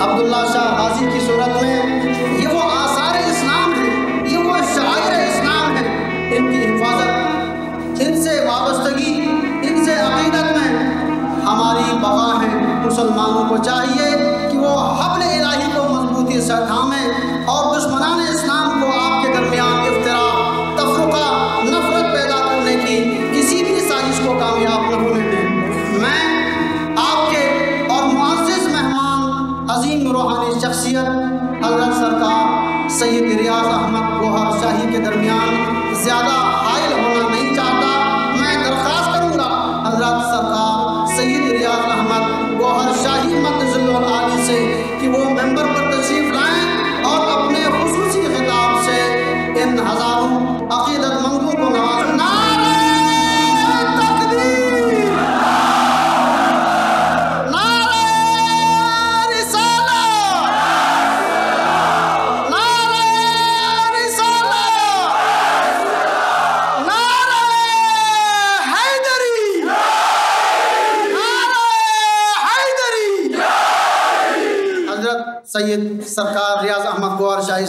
عبداللہ شاہ غازی کی صورت میں یہ وہ آثار اسلام ہیں، یہ وہ شاعر اسلام ہیں۔ ان کی حفاظت، ان سے وابستگی، ان سے عقیدت میں ہماری بقا ہے۔ مسلمانوں کو چاہیے کہ وہ حبل الہی کو مضبوطی سے تھامیں اور دشمن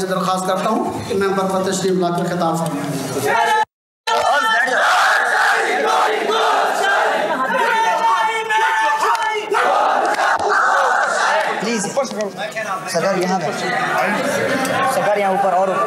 سے درخواست کرتا ہوں کہ میں پر تشریف لا کر خطاب فرمائیں پلیز سرکار یہاں صدر یہاں اوپر اور اوپر۔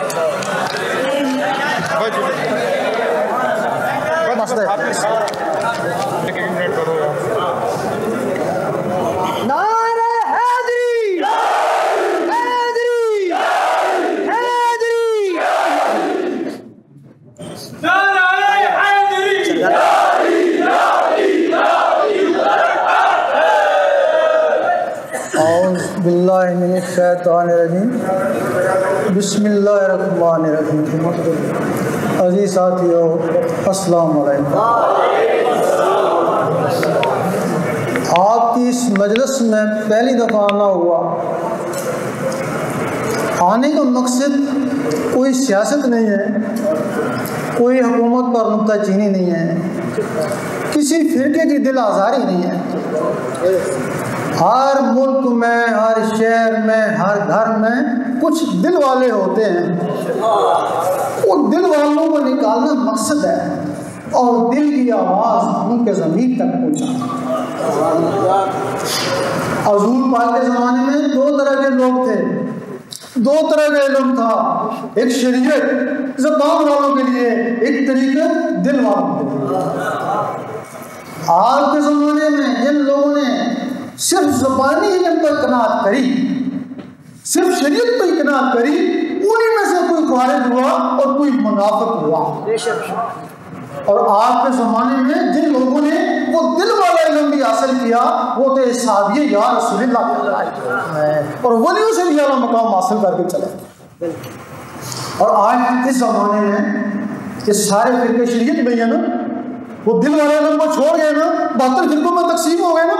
السلام علیکم۔ آپ کی اس مجلس میں پہلی دفعہ آنا ہوا۔ آنے کا مقصد کوئی سیاست نہیں ہے، کوئی حکومت پر نکتہ چینی نہیں ہے، کسی فرقے کی دل آزاری نہیں ہے۔ ہر ملک میں، ہر شہر میں، ہر گھر میں کچھ دل والے ہوتے ہیں۔ وہ دل والوں کو نکالنا مقصد ہے۔ اور دل کی آواز ان کے زمین تک پہنچا۔ حضور پاک کے زمانے میں دو طرح کے لوگ تھے۔ دو طرح کا علم تھا۔ ایک شریعت زبان والوں کے لیے، ایک طریقہ دل والوں کے لیے۔ آج کے زمانے میں جن لوگوں نے صرف زبانی علم پر قناعت کری، صرف شریعت پر قناعت کری، انہی میں سے کوئی خارج ہوا اور کوئی منافق ہوا۔ اور آج کے زمانے میں جن لوگوں نے وہ دل والا علم بھی حاصل کیا، وہ تھے صحابی یا رسول اللہ اور ولیوں سے بھی اعلیٰ مقام حاصل کر کے چلے۔ اور آج اس زمانے میں یہ سارے فرقے شریعت میں ہیں نا، وہ دل والے علم کو چھوڑ گئے نا، بہتر فرقوں میں تقسیم ہو گئے نا۔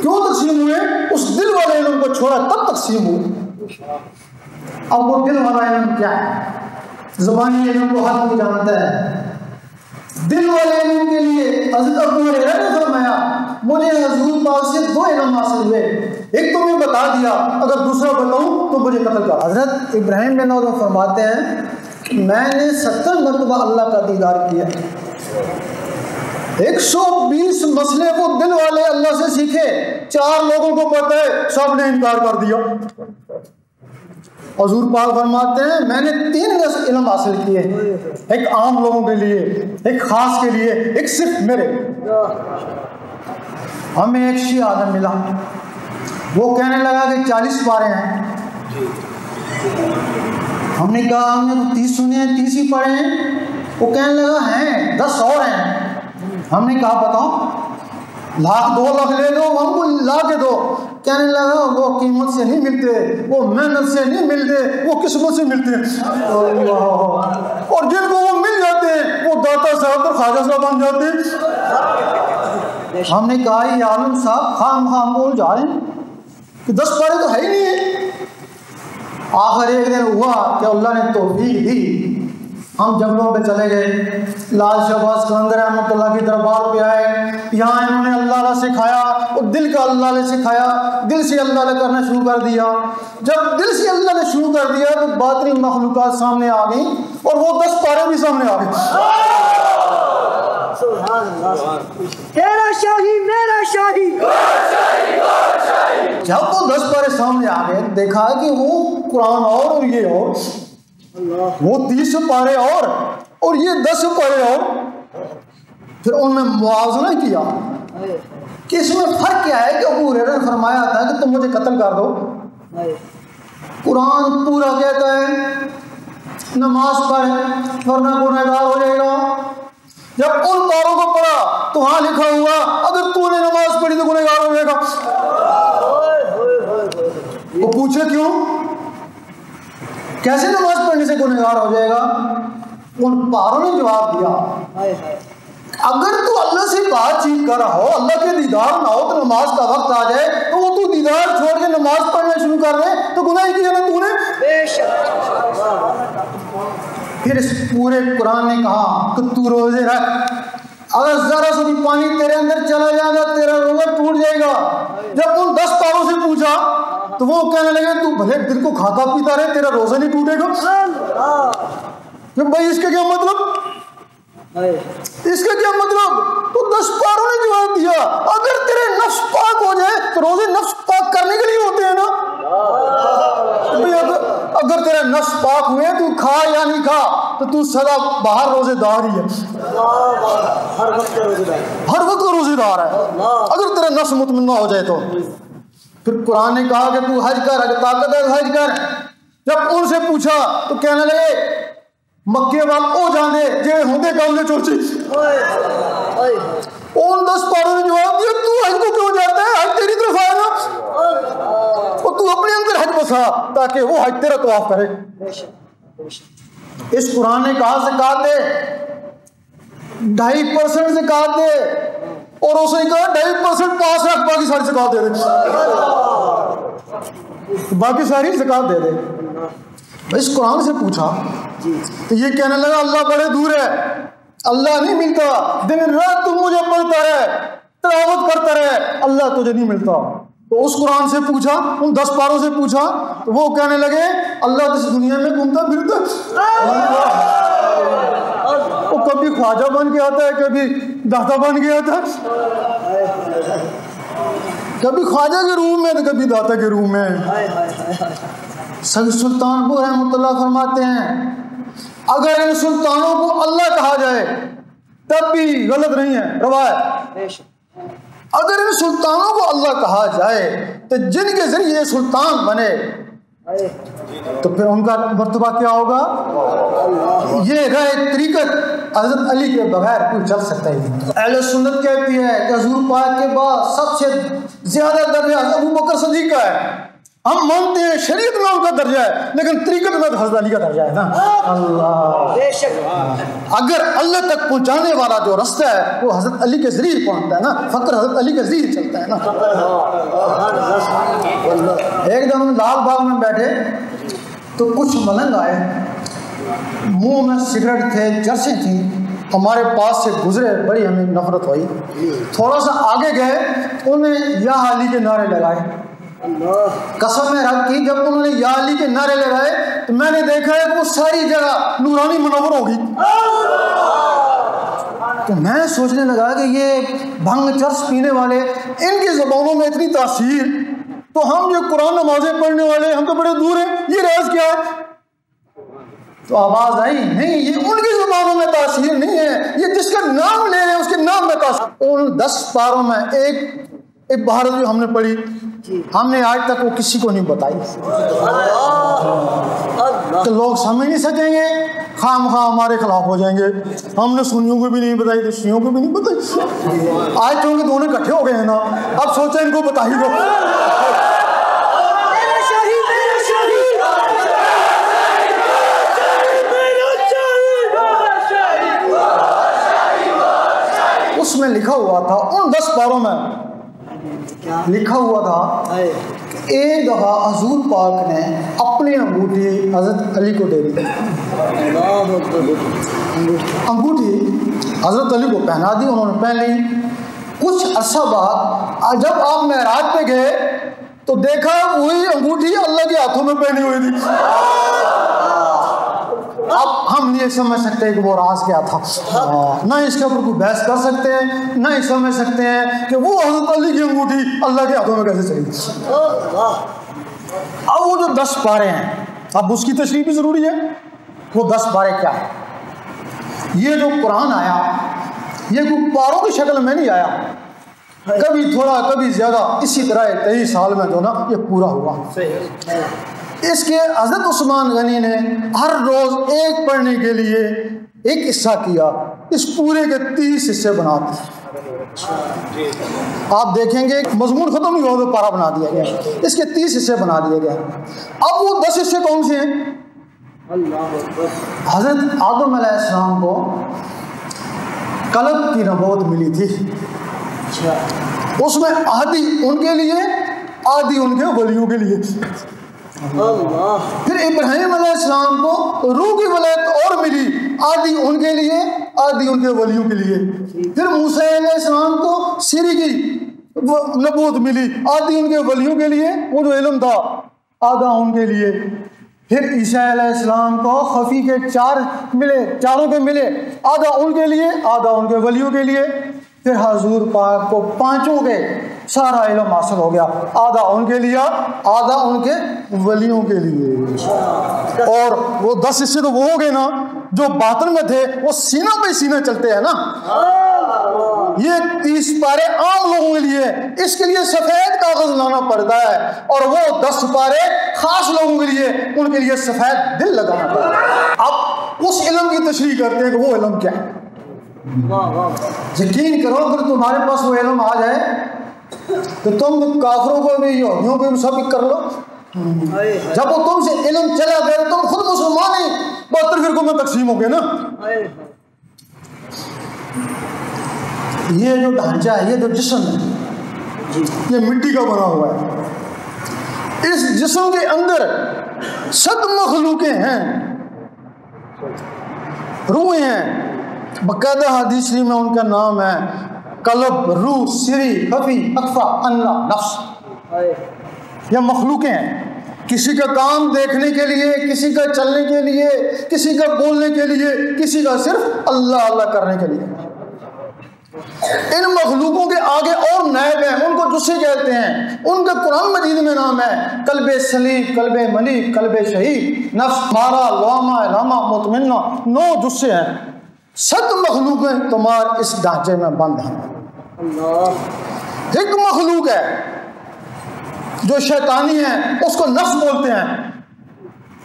کیوں تقسیم ہوئے؟ اس دل والے علم کو چھوڑا تب تقسیم ہوئے اب وہ دل والا علم کیا ہے؟ زبانی علم کو ہر کوئی جانتا ہے۔ دل والے علم کے لیے حضرت ابو ہریرہ نے فرمایا، مجھے حضور پاک سے دو علم حاصل ہوئے۔ ایک تو میں بتا دیا، اگر دوسرا بتاؤں تو مجھے قتل کر۔ حضرت ابراہیم بن نوزہ فرماتے ہیں کہ میں نے ستر مرتبہ اللہ کا دیدار کیا۔ ایک سو بیس مسئلے کو دل والے اللہ سے سیکھے۔ چار لوگوں کو پتہ ہے، سب نے انکار کر دیا۔ حضور پاک فرماتے ہیں، میں نے تین علم حاصل کیے۔ ایک عام لوگوں کے لیے، ایک خاص کے لیے، ایک صرف میرے۔ ہمیں ایک شیعہ آدم ملا۔ وہ کہنے لگا کہ چالیس پارے ہیں۔ ہم نے کہا، ہم نے تو تیس سنے ہیں، تیس ہی پڑھے ہیں۔ وہ کہنے لگا، ہیں، دس اور ہیں۔ ہم نے کہا، بتاؤ۔ لاکھ دو لاکھ لے لو، ہم کو لا کے دو۔ کہنے لگا، وہ قیمت سے نہیں ملتے، وہ محنت سے نہیں ملتے، وہ قسمت سے ملتے۔ اور جن کو وہ مل جاتے ہیں وہ داتا صاحب اور خواجہ صاحب بن جاتے۔ ہیں ہم نے کہا، یہ عالم صاحب، خام خام بول، جا رہے ہیں۔ کہ دس پارے تو ہے ہی نہیں۔ ہے آخر ایک دن ہوا کہ اللہ نے توفیق دی۔ ہم جنگلوں پہ چلے گئے۔ لال شہباز کلندر احمد اللہ کی دربار پہ آئے۔ یہاں انہوں نے اللہ تعالیٰ سکھایا وہ دل کا اللہ نے سکھایا دل سے اللہ نے کرنا شروع کر دیا۔ جب دل سے اللہ نے شروع کر دیا تو باطنی مخلوقات سامنے آ گئیں اور وہ دس پارے بھی سامنے آ گئے۔ تیرا شاہی میرا شاہی۔ جب وہ دس پارے سامنے آ گئے دیکھا کہ وہ قرآن اور اور یہ اور۔ وہ تیس پارے اور اور یہ دس پارے اور۔ پھر ان میں موازنہ کیا۔ کہ اس میں فرق کیا ہے کہ ابو ہریرہ نے فرمایا تھا کہ تم مجھے قتل کر دو؟ قرآن پورا کہتا ہے، نماز پڑھ، ورنہ گنہگار ہو جائے گا۔ جب ان پاروں کو پڑھا تو ہاں لکھا ہوا، اگر تو نے نماز پڑھی تو گنہگار ہو جائے گا۔ وہ پوچھے کیوں؟ کیسے نماز پڑھنے سے گنہگار ہو جائے گا؟ ان پاروں نے جواب دیا۔ اگر تو اللہ سے بات چیت کر رہا ہو اللہ کے دیدار نہ ہو تو نماز کا وقت آ جائے تو وہ تو دیدار چھوڑ کے نماز پڑھنا شروع کر دے تو گناہ کیا نا تو نے؟ پھر اس پورے قرآن نے کہا کہ تو روزے رکھ۔ اگر ذرا سا بھی پانی تیرے اندر چلا جائے گا تیرا روزہ ٹوٹ جائے گا۔ جب ان دس پاروں سے پوچھا تو وہ کہنے لگے تو بھلے دل کو کھاتا پیتا رہے تیرا روزہ نہیں ٹوٹے گا؟ بھائی اس کا کیا مطلب؟ اس کا کیا مطلب؟ تو دس پاروں نے جواب دیا۔ اگر تیرے نفس پاک ہو جائے تو روزے نفس پاک کرنے کے لیے ہوتے ہیں نا۔ اگر, تیرے نفس پاک ہوئے تو کھا یا نہیں کھا تو تو سدا باہر روزے دار ہی ہے۔ ہر وقت روزے دار ہر وقت روزے دار ہے۔ اگر تیرا نفس مطمئنہ ہو جائے تو۔ پھر قرآن نے کہا کہ تو حج کر اگر طاقت ہے حج کر۔ جب ان سے پوچھا تو کہنے لگے مکے وال او جاندے جے ہوندے کام دے چوچی ان دس پاروں نے جواب دیا تو حج کو کیوں جاتا ہے حج تیری طرف آئے نا اور تو اپنے اندر حج بسا تاکہ وہ حج تیرا طواف کرے اس قرآن نے کہا زکات دے ڈھائی پرسنٹ زکات دے اور اسے کہا ڈھائی پرسنٹ پاس رکھ باقی ساری زکات دے دے باقی ساری زکات دے دے اس قرآن سے پوچھا تو یہ کہنے لگا اللہ بڑے دور ہے۔ اللہ نہیں ملتا۔ دن رات تم مجھے پڑھتا رہے تلاوت کرتا رہے اللہ تجھے نہیں ملتا۔ تو اس قرآن سے پوچھا ان دس پاروں سے پوچھا تو وہ کہنے لگے اللہ اس دنیا میں گھومتا پھرتا۔ وہ کبھی خواجہ بن کے آتا ہے کبھی دادا بن کے آتا ہے۔ کبھی خواجہ کے روم میں تو کبھی داتا کے روم میں۔ سید سلطان پور رحمۃ اللہ فرماتے ہیں۔ اگر ان سلطانوں کو اللہ کہا جائے تب بھی غلط نہیں ہے۔ روایت۔ اگر ان سلطانوں کو اللہ کہا جائے تو جن کے ذریعے سلطان بنے تو پھر ان کا مرتبہ کیا ہوگا؟ یہ رائے طریقت حضرت علی کے بغیر کوئی چل سکتا ہی نہیں۔ اہل سنت کہتی ہے کہ حضور پاک کے بعد سب سے زیادہ درجہ ابو بکر صدیق کا ہے۔ ہم مانتے ہیں شریعت میں ان کا درجہ ہے لیکن طریقت میں حضرت علی کا درجہ ہے نا۔ اللہ۔ بے شک۔ اگر اللہ تک پہنچانے والا جو رستہ ہے وہ حضرت علی کے ذریعے پہنچتا ہے نا۔ فقر حضرت علی کے ذریعے چلتا ہے نا۔ ایک دم ہم لال باغ میں بیٹھے تو کچھ ملنگ آئے۔ منہ میں سگریٹ تھے چرسیں تھیں ہمارے پاس سے گزرے بڑی ہمیں نفرت ہوئی۔ تھوڑا سا آگے گئے انہوں نے یا علی کے نعرے لگائے۔ قسم میں رکھ کی، جب انہوں نے یا علی کے نعرے لگائے تو میں نے دیکھا ہے کہ وہ ساری جگہ نورانی منور ہوگی۔ تو میں سوچنے لگا کہ یہ بھنگ چرس پینے والے، ان کی زبانوں میں اتنی تاثیر۔ تو ہم جو قرآن نمازیں پڑھنے والے، ہم تو بڑے دور ہیں، یہ راز کیا ہے؟ تو آواز آئی، نہیں، یہ ان کی زبانوں میں تاثیر نہیں ہے۔ یہ جس کا نام لے رہے ہیں، اس کے نام میں تاثیر۔ ان دس پاروں میں ایک ایک بہارت جو ہم نے پڑھی۔ ہم نے آج تک وہ کسی کو نہیں بتائی۔ تو لوگ سمجھ نہیں سکیں گے۔ خام خواہ ہمارے خلاف ہو جائیں گے۔ ہم نے سنیوں کو بھی نہیں بتائی تو شیوں کو بھی نہیں بتائی۔ آج چونکہ دونوں اکٹھے ہو گئے ہیں نا۔ اب سوچیں ان کو بتا ہی دو اس میں لکھا ہوا تھا ان دس پاروں میں لکھا ہوا تھا ایک دفعہ حضور پاک نے اپنی انگوٹھی حضرت علی کو دے دی انگوٹھی حضرت علی کو پہنا دی انہوں نے پہن لی کچھ عرصہ بعد جب آپ معراج پہ گئے تو دیکھا وہی انگوٹھی اللہ کے ہاتھوں میں پہنی ہوئی تھی اب ہم نہیں سمجھ سکتے کہ وہ راز کیا تھا۔ نہ اس کے اوپر کوئی بحث کر سکتے ہیں نہ ہی سمجھ سکتے ہیں کہ وہ حضرت علی کی انگوٹھی اللہ کے ہاتھوں میں کیسے چلی۔ اب وہ جو دس پارے ہیں اب اس کی تشریح بھی ضروری ہے۔ وہ دس پارے کیا ہے یہ جو قرآن آیا یہ کوئی پاروں کی شکل میں نہیں آیا۔ کبھی تھوڑا کبھی زیادہ اسی طرح تیئیس سال میں جو نا یہ پورا ہوا۔ اس کے حضرت عثمان غنی نے ہر روز ایک پڑھنے کے لیے ایک حصہ کیا۔ اس پورے کے تیس حصے بناتے آپ دیکھیں گے مضمون ختم نہیں ہوا تو پارا بنا دیا گیا۔ اس کے تیس حصے بنا دیے گئے۔ اب وہ دس حصے کون سے ہیں؟ حضرت آدم علیہ السلام کو قلب کی نبوت ملی تھی۔ اس میں آدھی ان کے لیے آدھی ان کے ولیوں کے لیے۔ پھر ابراہیم علیہ السلام کو روح کی ولایت اور ملی آدھی ان کے لیے آدھی ان کے ولیوں کے لیے۔ پھر موسیٰ علیہ السلام کو سری کی نبوت ملی آدھی ان کے ولیوں کے لیے، وہ جو علم تھا، آدھا ان کے لیے۔ پھر عیسیٰ علیہ السلام کو خفی کے چار ملے، چاروں کے ملے، آدھا ان کے لیے، آدھا ان کے ولیوں کے لیے۔ پھر حضور پاک کو پانچوں کے سارا علم حاصل ہو گیا۔ آدھا ان کے لیے، آدھا ان کے ولیوں کے لیے۔ اور وہ دس حصے تو وہ ہو گئے نا، جو باطن میں تھے، وہ سینہ پہ سینہ چلتے ہیں نا۔ یہ تیس پارے عام لوگوں کے لیے، اس کے لیے سفید کاغذ لانا پڑتا ہے۔ اور وہ دس پارے خاص لوگوں کے لیے، ان کے لیے سفید دل لگانا پڑتا ہے۔ اب اس علم کی تشریح کرتے ہیں کہ وہ علم کیا ہے۔ یقین کرو، اگر تمہارے پاس وہ علم آ جائے تو تم کافروں کو بھی یہودیوں کو بھی سب کر لو۔ جب وہ تم سے علم چلا گیا تم خود مسلمان ہی بہتر فرقوں میں تقسیم ہو گئے نا۔ یہ جو ڈھانچہ ہے یہ جو جسم ہے یہ مٹی کا بنا ہوا ہے۔ اس جسم کے اندر ست مخلوقیں ہیں۔ روحیں ہیں۔ باقاعدہ حدیث میں ان کا نام ہے۔ قلب، روح، سری، خفی اقفا اللہ نفس۔ یہ مخلوقیں ہیں۔ کسی کا کام دیکھنے کے لیے، کسی کا چلنے کے لیے، کسی کا بولنے کے لیے، کسی کا صرف اللہ اللہ کرنے کے لیے۔ ان مخلوقوں کے آگے اور نیب ہیں۔ ان کو جسے کہتے ہیں۔ ان کا قرآن مجید میں نام ہے۔ کلب سلیم کلب ملیک کلب شہید، نفس مارا لواما لاما مطمئنہ، نو جسے ہیں۔ ست مخلوقیں تمہار اس ڈھانچے میں بند ہیں۔ ایک مخلوق ہے جو شیطانی ہے اس کو نفس بولتے ہیں۔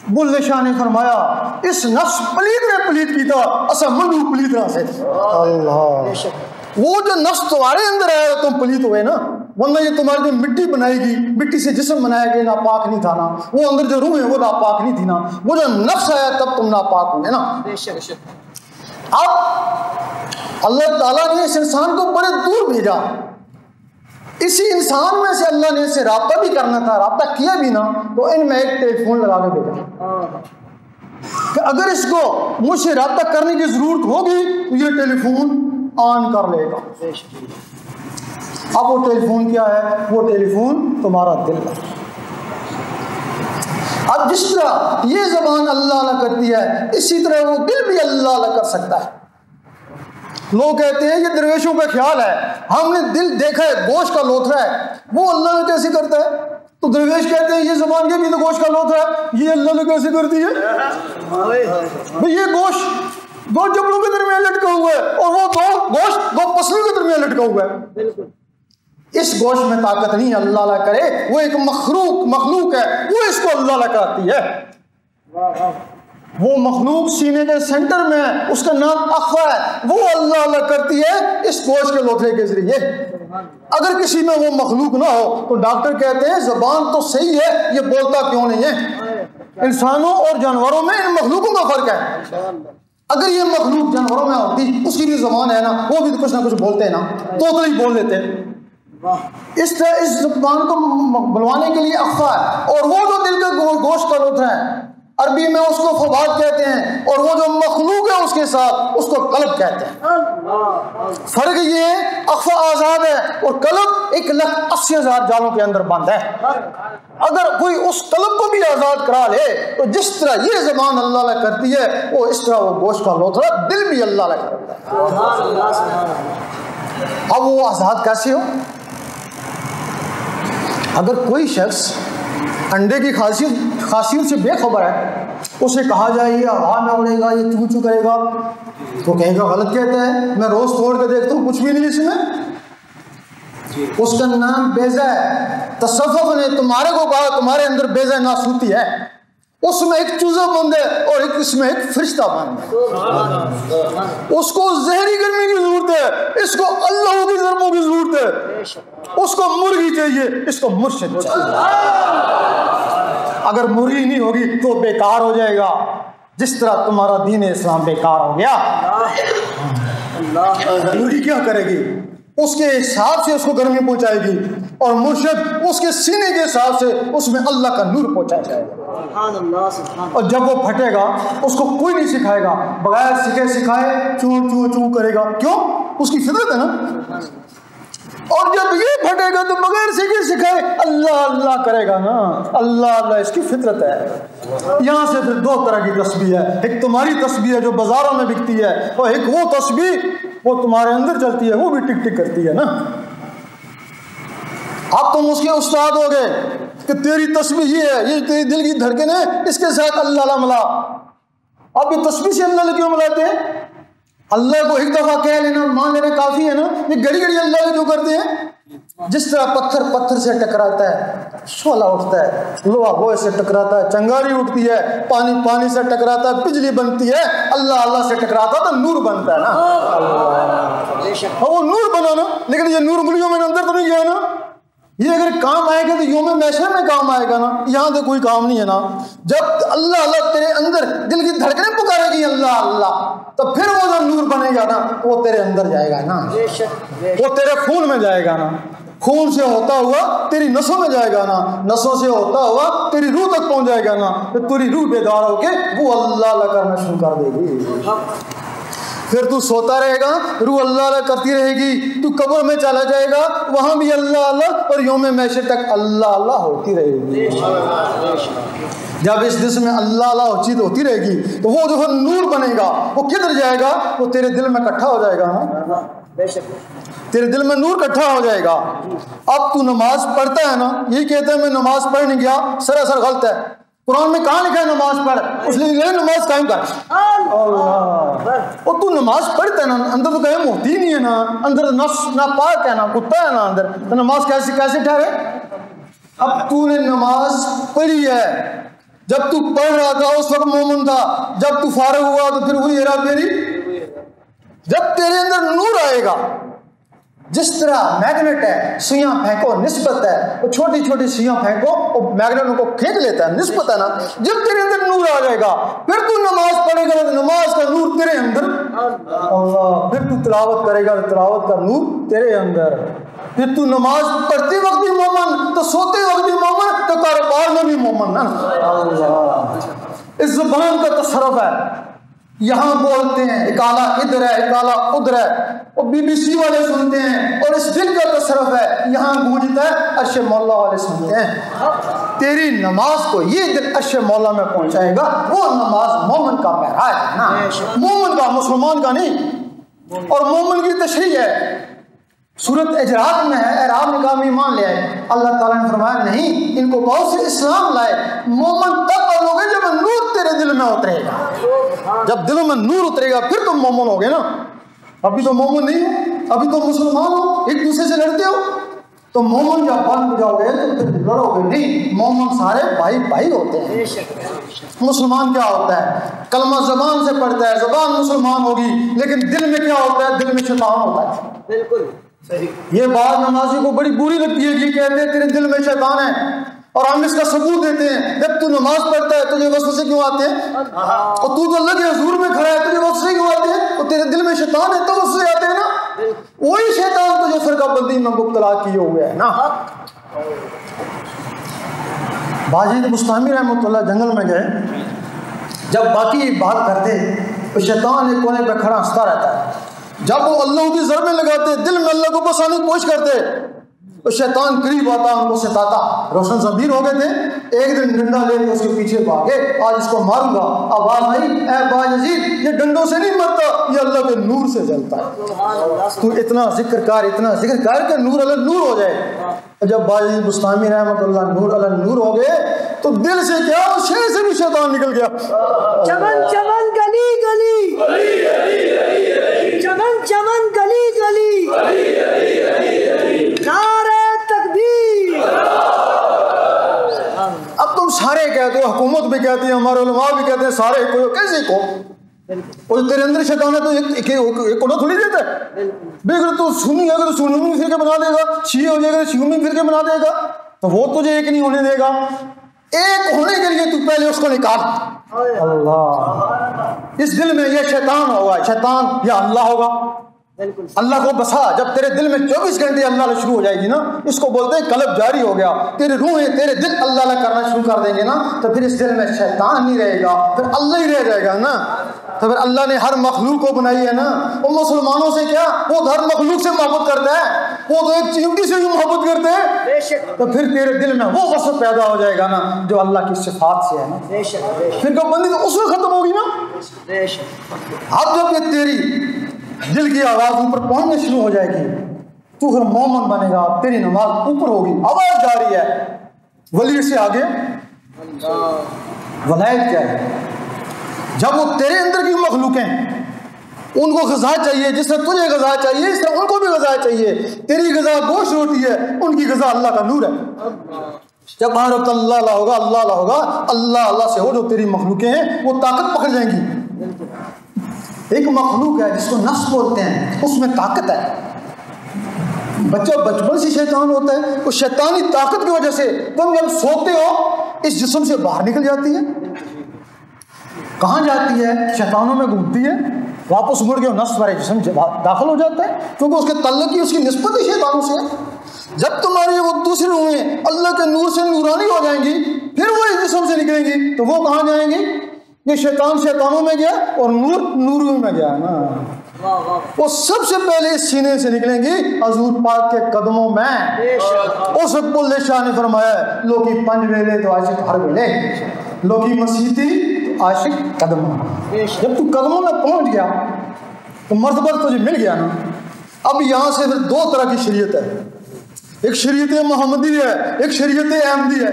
بل شاہ نے فرمایا اس نفس پلیت نے پلیت کی تھا اصل منو پلیت رہا سے۔ اللہ۔ وہ جو نفس تمہارے اندر ہے تم پلیت ہوئے نا۔ ورنہ یہ تمہاری جو مٹی بنائے گی مٹی سے جسم بنایا گیا ناپاک نہیں تھا نا۔ وہ اندر جو روح ہے وہ ناپاک نہیں تھی نا۔ وہ جو نفس آیا تب تم ناپاک ہوئے نا۔ اب اللہ تعالیٰ نے اس انسان کو بڑے دور بھیجا۔ اسی انسان میں سے اللہ نے اسے رابطہ بھی کرنا تھا رابطہ کیا بھی نا تو ان میں ایک ٹیلی فون لگا کے بھیجا۔ کہ اگر اس کو مجھ سے رابطہ کرنے کی ضرورت ہوگی تو یہ ٹیلی فون آن کر لے گا۔ اب وہ ٹیلی فون کیا ہے؟ وہ ٹیلی فون تمہارا دل ہے۔ اب جس طرح یہ زبان اللہ اللہ کرتی ہے، اسی طرح وہ دل بھی اللہ اللہ کر سکتا ہے۔ لوگ کہتے ہیں، یہ درویشوں کا خیال ہے۔ ہم نے دل دیکھا ہے، گوشت کا لوتھرا ہے۔ وہ اللہ نے کیسے کرتا ہے؟ تو درویش کہتے ہیں، یہ زبان یہ بھی تو گوشت کا لوتھرا ہے۔ یہ اللہ نے کیسے کرتی ہے؟ یہ گوشت دو جبڑوں کے درمیان لٹکا ہوا ہے اور وہ دو گوشت دو پسلوں کے درمیان لٹکا ہوا ہے۔ اس گوشت میں طاقت نہیں اللہ اللہ کرے وہ ایک مخلوق مخلوق ہے وہ اس کو اللہ اللہ کرتی ہے۔ وہ مخلوق سینے کے سینٹر میں ہے اس کا نام اخوا ہے وہ اللہ اللہ کرتی ہے اس گوشت کے لوتھے کے ذریعے۔ اگر کسی میں وہ مخلوق نہ ہو تو ڈاکٹر کہتے ہیں زبان تو صحیح ہے یہ بولتا کیوں نہیں ہے؟ انسانوں اور جانوروں میں ان مخلوقوں کا فرق ہے۔ اگر یہ مخلوق جانوروں میں ہوتی اس کی بھی زبان ہے نا وہ بھی کچھ نہ کچھ بولتے ہیں نا تو ہی بول دیتے اس طرح اس زبان کو بلوانے کے لیے افواہ ہے اور وہ جو دل کا گوشت کا لوتھا ہے عربی میں اس کو فواد کہتے ہیں اور وہ جو مخلوق ہے اس کے ساتھ اس کو قلب کہتے ہیں۔ فرق یہ ہے اخفا آزاد ہے اور قلب ایک لاکھ اسی ہزار جالوں کے اندر بند ہے۔ اگر کوئی اس قلب کو بھی آزاد کرا لے تو جس طرح یہ زبان اللہ نے کرتی ہے وہ اس طرح وہ گوشت کا لوتھڑا دل بھی اللہ نے کرتا ہے۔ اب وہ آزاد کیسے ہو؟ اگر کوئی شخص انڈے کی خاصیت خاصیت سے بے خبر ہے، اسے کہا جائے، یہ ہوا میں اڑے گا، یہ چو چو کرے گا تو کہیں گا غلط کہتا ہے، میں روز توڑ کے دیکھتا ہوں، کچھ بھی نہیں اس میں اس کا نام بیزا ہے تصوف نے تمہارے کو کہا، تمہارے اندر بیزا ناسوتی ہے۔ اس میں ایک چوزا بند ہے اور ایک اس میں ایک فرشتہ بند ہے۔ اس کو زہری گرمی کی ضرورت ہے، اس کو اللہ کی ضربوں کی ضرورت ہے۔ اس کو مرغی چاہیے اس کو مرشد چاہیے۔ اگر مرغی نہیں ہوگی تو بیکار ہو جائے گا۔ جس طرح تمہارا دین اسلام بیکار ہو گیا۔ مرغی کیا کرے گی؟ اس کے حساب سے اس کو گرمی پہنچائے گی اور مرشد اس کے سینے کے حساب سے اس میں اللہ کا نور پہنچایا جائے گا اور جب وہ پھٹے گا اس کو کوئی نہیں سکھائے گا۔ بغیر سکھے سکھائے چون چون چون کرے گا۔ کیوں؟ اس کی فطرت ہے نا۔ اور جب یہ پھٹے گا تو بغیر سکھے سکھائے، اللہ اللہ کرے گا نا۔ اللہ اللہ، اس کی فطرت ہے۔ یہاں سے پھر دو طرح کی تسبیح ہے۔ ایک تمہاری تسبیح ہے جو بازاروں میں بکتی ہے، اور ایک وہ تسبیح وہ تمہارے اندر چلتی ہے، وہ بھی ٹک ٹک کرتی ہے نا۔ اب تم اس کے استاد ہو گئے کہ تیری تسبیح یہ ہے، یہ تیری دل کی دھڑکن ہے، اس کے ساتھ اللہ ملا۔ اب یہ تسبیح سے اللہ کیوں ملاتے ہیں؟ اللہ کو ایک دفعہ کہہ لینا مان لینا کافی ہے نا یہ گڑی گڑی اللہ کیوں کرتے ہیں۔ جس طرح پتھر پتھر سے ٹکراتا ہے شولا اٹھتا ہے لوہا لوہے سے ٹکراتا ہے چنگاری اٹھتی ہے پانی پانی سے ٹکراتا ہے بجلی بنتی ہے اللہ اللہ سے ٹکراتا تو نور بنتا ہے نا۔ وہ نور بنا نا لیکن یہ نور گلیوں میں اندر تو نہیں گیا نا۔ یہ اگر کام آئے گا تو یوم محشر میں کام آئے گا نا یہاں تو کوئی کام نہیں ہے نا۔ جب اللہ اللہ تیرے اندر دل کی دھڑکنیں پکارے گی اللہ اللہ تو پھر وہ جو نور بنے گا نا وہ تیرے اندر جائے گا نا۔ وہ تیرے خون میں جائے گا نا۔ خون سے ہوتا ہوا تیری نسوں میں جائے گا نا۔ نسوں سے ہوتا ہوا تیری روح تک پہنچ جائے گا نا۔ تیری روح بیدار ہو کے وہ اللہ اللہ کرنا شروع کر دے گی۔ پھر تو سوتا رہے گا، روح اللہ اللہ کرتی رہے گی، تو قبر میں چلا جائے گا، وہاں بھی اللہ اللہ اور یوم میشر تک اللہ اللہ ہوتی رہے گی۔ جب اس جسم میں اللہ اللہ چیز ہوتی رہے گی، تو وہ جو نور بنے گا، وہ کدھر جائے گا؟ وہ تیرے دل میں کٹھا ہو جائے گا نا۔ تیرے دل میں نور کٹھا ہو جائے گا۔ اب تو نماز پڑھتا ہے نا، یہی کہتا ہے میں نماز پڑھ نہیں گیا، سراسر غلط ہے۔ قرآن میں کہاں لکھا ہے نماز پڑھ؟ اس لیے نماز قائم کر۔ اور تو نماز پڑھتا ہے نا اندر تو کہیں ہوتی نہیں ہے نا اندر نفس نہ پاک ہے نا کتا ہے نا اندر۔ تو نماز کیسے کیسے ٹھہرے؟ اب تو نے نماز پڑھی ہے۔ جب تو پڑھ رہا تھا اس وقت مومن تھا۔ جب تو فارغ ہوا تو پھر وہی پھیری جب تیرے اندر نور آئے گا جس طرح میگنیٹ ہے سوئیاں پھینکو نسبت ہے وہ چھوٹی چھوٹی سوئیاں پھینکو وہ میگنیٹ ان کو کھینچ لیتا ہے نسبت ہے نا۔ جب تیرے اندر نور آ جائے گا پھر تو نماز پڑھے گا تو نماز کا نور تیرے اندر۔ اللہ پھر تو تلاوت کرے گا تو تلاوت کا نور تیرے اندر۔ پھر تو نماز پڑھتے وقت بھی مومن تو سوتے وقت بھی مومن تو کاروبار میں بھی مومن نا۔ اللہ۔ اس زبان کا تصرف ہے۔ یہاں بولتے ہیں اکالا ادھر ہے اکالا ادھر ہے۔ اور بی بی سی والے سنتے ہیں اور اس دل کا تصرف ہے یہاں گونجتا ہے ارش مولا والے سنتے ہیں۔ تیری نماز کو یہ دل ارش مولا میں پہنچائے گا وہ نماز مومن کا معراج ہے۔ نا مومن کا مسلمان کا نہیں۔ اور مومن کی تشریح ہے صورت اجرات میں ہے اعراب نکام ایمان لے آئے۔ اللہ تعالیٰ نے فرمایا، نہیں، ان کو بہت سے اسلام لائے۔ مومن تب بنو گے جب نور تیرے دل میں اترے گا۔ جب دلوں میں نور اترے گا، پھر تم مومن ہو گے نا۔ ابھی تو مومن نہیں ہو ابھی تو مسلمان ہو، ایک دوسرے سے لڑتے ہو۔ تو مومن جب بن جاؤ گے تو پھر لڑو گے نہیں، مومن سارے بھائی بھائی ہوتے ہیں۔ مسلمان کیا ہوتا ہے؟ کلمہ زبان سے پڑھتا ہے، زبان مسلمان ہوگی، لیکن دل میں کیا ہوتا ہے؟ دل میں شیطان ہوتا ہے۔ بالکل۔ یہ بات نمازی کو بڑی بری لگتی ہے کہ کہتے ہیں تیرے دل میں شیطان ہے اور ہم اس کا ثبوت دیتے ہیں۔ جب تو نماز پڑھتا ہے تجھے وسوسے کیوں آتے ہیں؟ اور تو تو اللہ کے حضور میں کھڑا ہے تجھے وسوسے کیوں آتے ہیں؟ اور تیرے دل میں شیطان ہے تو وسوسے آتے ہیں نا۔ وہی شیطان تجھے فرقہ بندی میں مبتلا کیے ہوئے ہے نا۔ باجید مستعمی رحمۃ اللہ جنگل میں گئے۔ جب باقی بات کرتے تو شیطان ایک کونے پہ کھڑا ہنستا رہتا ہے۔ جب وہ اللہ کی ضربیں لگاتے دل میں اللہ کو بسانے کی کوشش کرتے تو شیطان قریب آتا ان کو ستاتا۔ روشن زمین ہو گئے تھے ایک دن ڈنڈا لے کے اس کے پیچھے بھاگے۔ آج اس کو ماروں گا۔ آواز آئی اے باجید یہ ڈنڈوں سے نہیں مرتا یہ اللہ کے نور سے جلتا ہے۔ تو اتنا ذکر کر اتنا ذکر کر کہ نور اللہ نور ہو جائے۔ جب باجید مستانی رحمت اللہ نور اللہ نور ہو گئے تو دل سے کیا شہر سے بھی شیطان نکل گیا۔ چمن چمن گلی گلی۔ چمن گلی گلی۔ نعرہ تکبیر۔ اب تم سارے کہتے ہو حکومت بھی کہتی ہے ہمارے علماء بھی کہتے ہیں سارے کو کیسے کو اور تیرے اندر شیطان ہے تو ایک ایک کونا تھوڑی دیتا ہے؟ بے اگر تو سنی ہے اگر تو سنی میں فرقے بنا دے گا شیعہ ہو جائے گا شیعہ میں فرقے بنا دے گا تو وہ تجھے ایک نہیں ہونے دے گا۔ ایک ہونے کے لیے تو پہلے اس کو نکال۔ اللہ۔ اس دل میں یہ شیطان ہوگا شیطان یا اللہ ہوگا۔ اللہ کو بسا جب تیرے دل میں چوبیس گھنٹے اللہ اللہ شروع ہو جائے گی نا اس کو بولتے ہیں قلب جاری ہو گیا تیرے روحیں تیرے دل اللہ اللہ کرنا شروع کر دیں گے نا تو پھر اس دل میں شیطان نہیں رہے گا پھر اللہ ہی رہ جائے گا نا۔ تو پھر اللہ نے ہر مخلوق کو بنائی ہے نا۔ وہ مسلمانوں سے کیا؟ وہ ہر مخلوق سے محبت کرتا ہے۔ وہ تو ایک چیمٹی سے بھی محبت کرتے ہیں۔ تو پھر تیرے دل میں وہ وصف پیدا ہو جائے گا نا جو اللہ کی صفات سے ہے نا۔ پھر کب بندی تو اس میں ختم ہوگی نا؟ اب جب یہ تیری دل کی آواز اوپر پہنچنے شروع ہو جائے گی۔ تو پھر مومن بنے گا، تیری نماز اوپر ہوگی۔ آواز جاری ہے۔ ولی سے آگے۔ ولایت کیا ہے؟ جب وہ تیرے اندر کی مخلوق ہیں، ان کو غذا چاہیے، جس سے تجھے غذا چاہیے، اس طرح ان کو بھی غذا چاہیے۔ تیری غذا گوشت ہوتی ہے، ان کی غذا اللہ کا نور ہے۔ جب ہر وقت اللہ اللہ ہوگا، اللہ اللہ ہوگا، اللہ اللہ سے ہو جو تیری مخلوقیں ہیں، وہ طاقت پکڑ جائیں گی۔ ایک مخلوق ہے جس کو نفس بولتے ہیں، اس میں طاقت ہے۔ بچہ بچپن سے شیطان ہوتا ہے اس شیطانی طاقت کی وجہ سے تم جب سوتے ہو، اس جسم سے باہر نکل جاتی ہے۔ کہاں جاتی ہے؟ شیطانوں میں گھومتی ہے۔ واپس مڑ کے نفس والے جسم داخل ہو جاتا ہے، کیونکہ اس کے تعلق کی اس کی نسبت ہی شیطانوں سے ہے۔ جب تمہاری وہ دوسری روحیں اللہ کے نور سے نورانی ہو جائیں گی، پھر وہ اس جسم سے نکلیں گی، تو وہ کہاں جائیں گی یہ شیطان شیطانوں میں گیا اور نور نوروں میں گیا نا واہ وہ سب سے پہلے اس سینے سے نکلیں گی حضور پاک کے قدموں میں۔ اس بلے شاہ نے فرمایا لوکی پنج ویلے تو عاشق ہر ویلے۔ لوکی مسیحی تو عاشق قدم۔ جب تو قدموں میں پہنچ گیا تو مرتبہ تجھے مل گیا نا۔ اب یہاں سے پھر دو طرح کی شریعت ہے۔ ایک شریعت محمدی ہے ایک شریعت احمدی ہے۔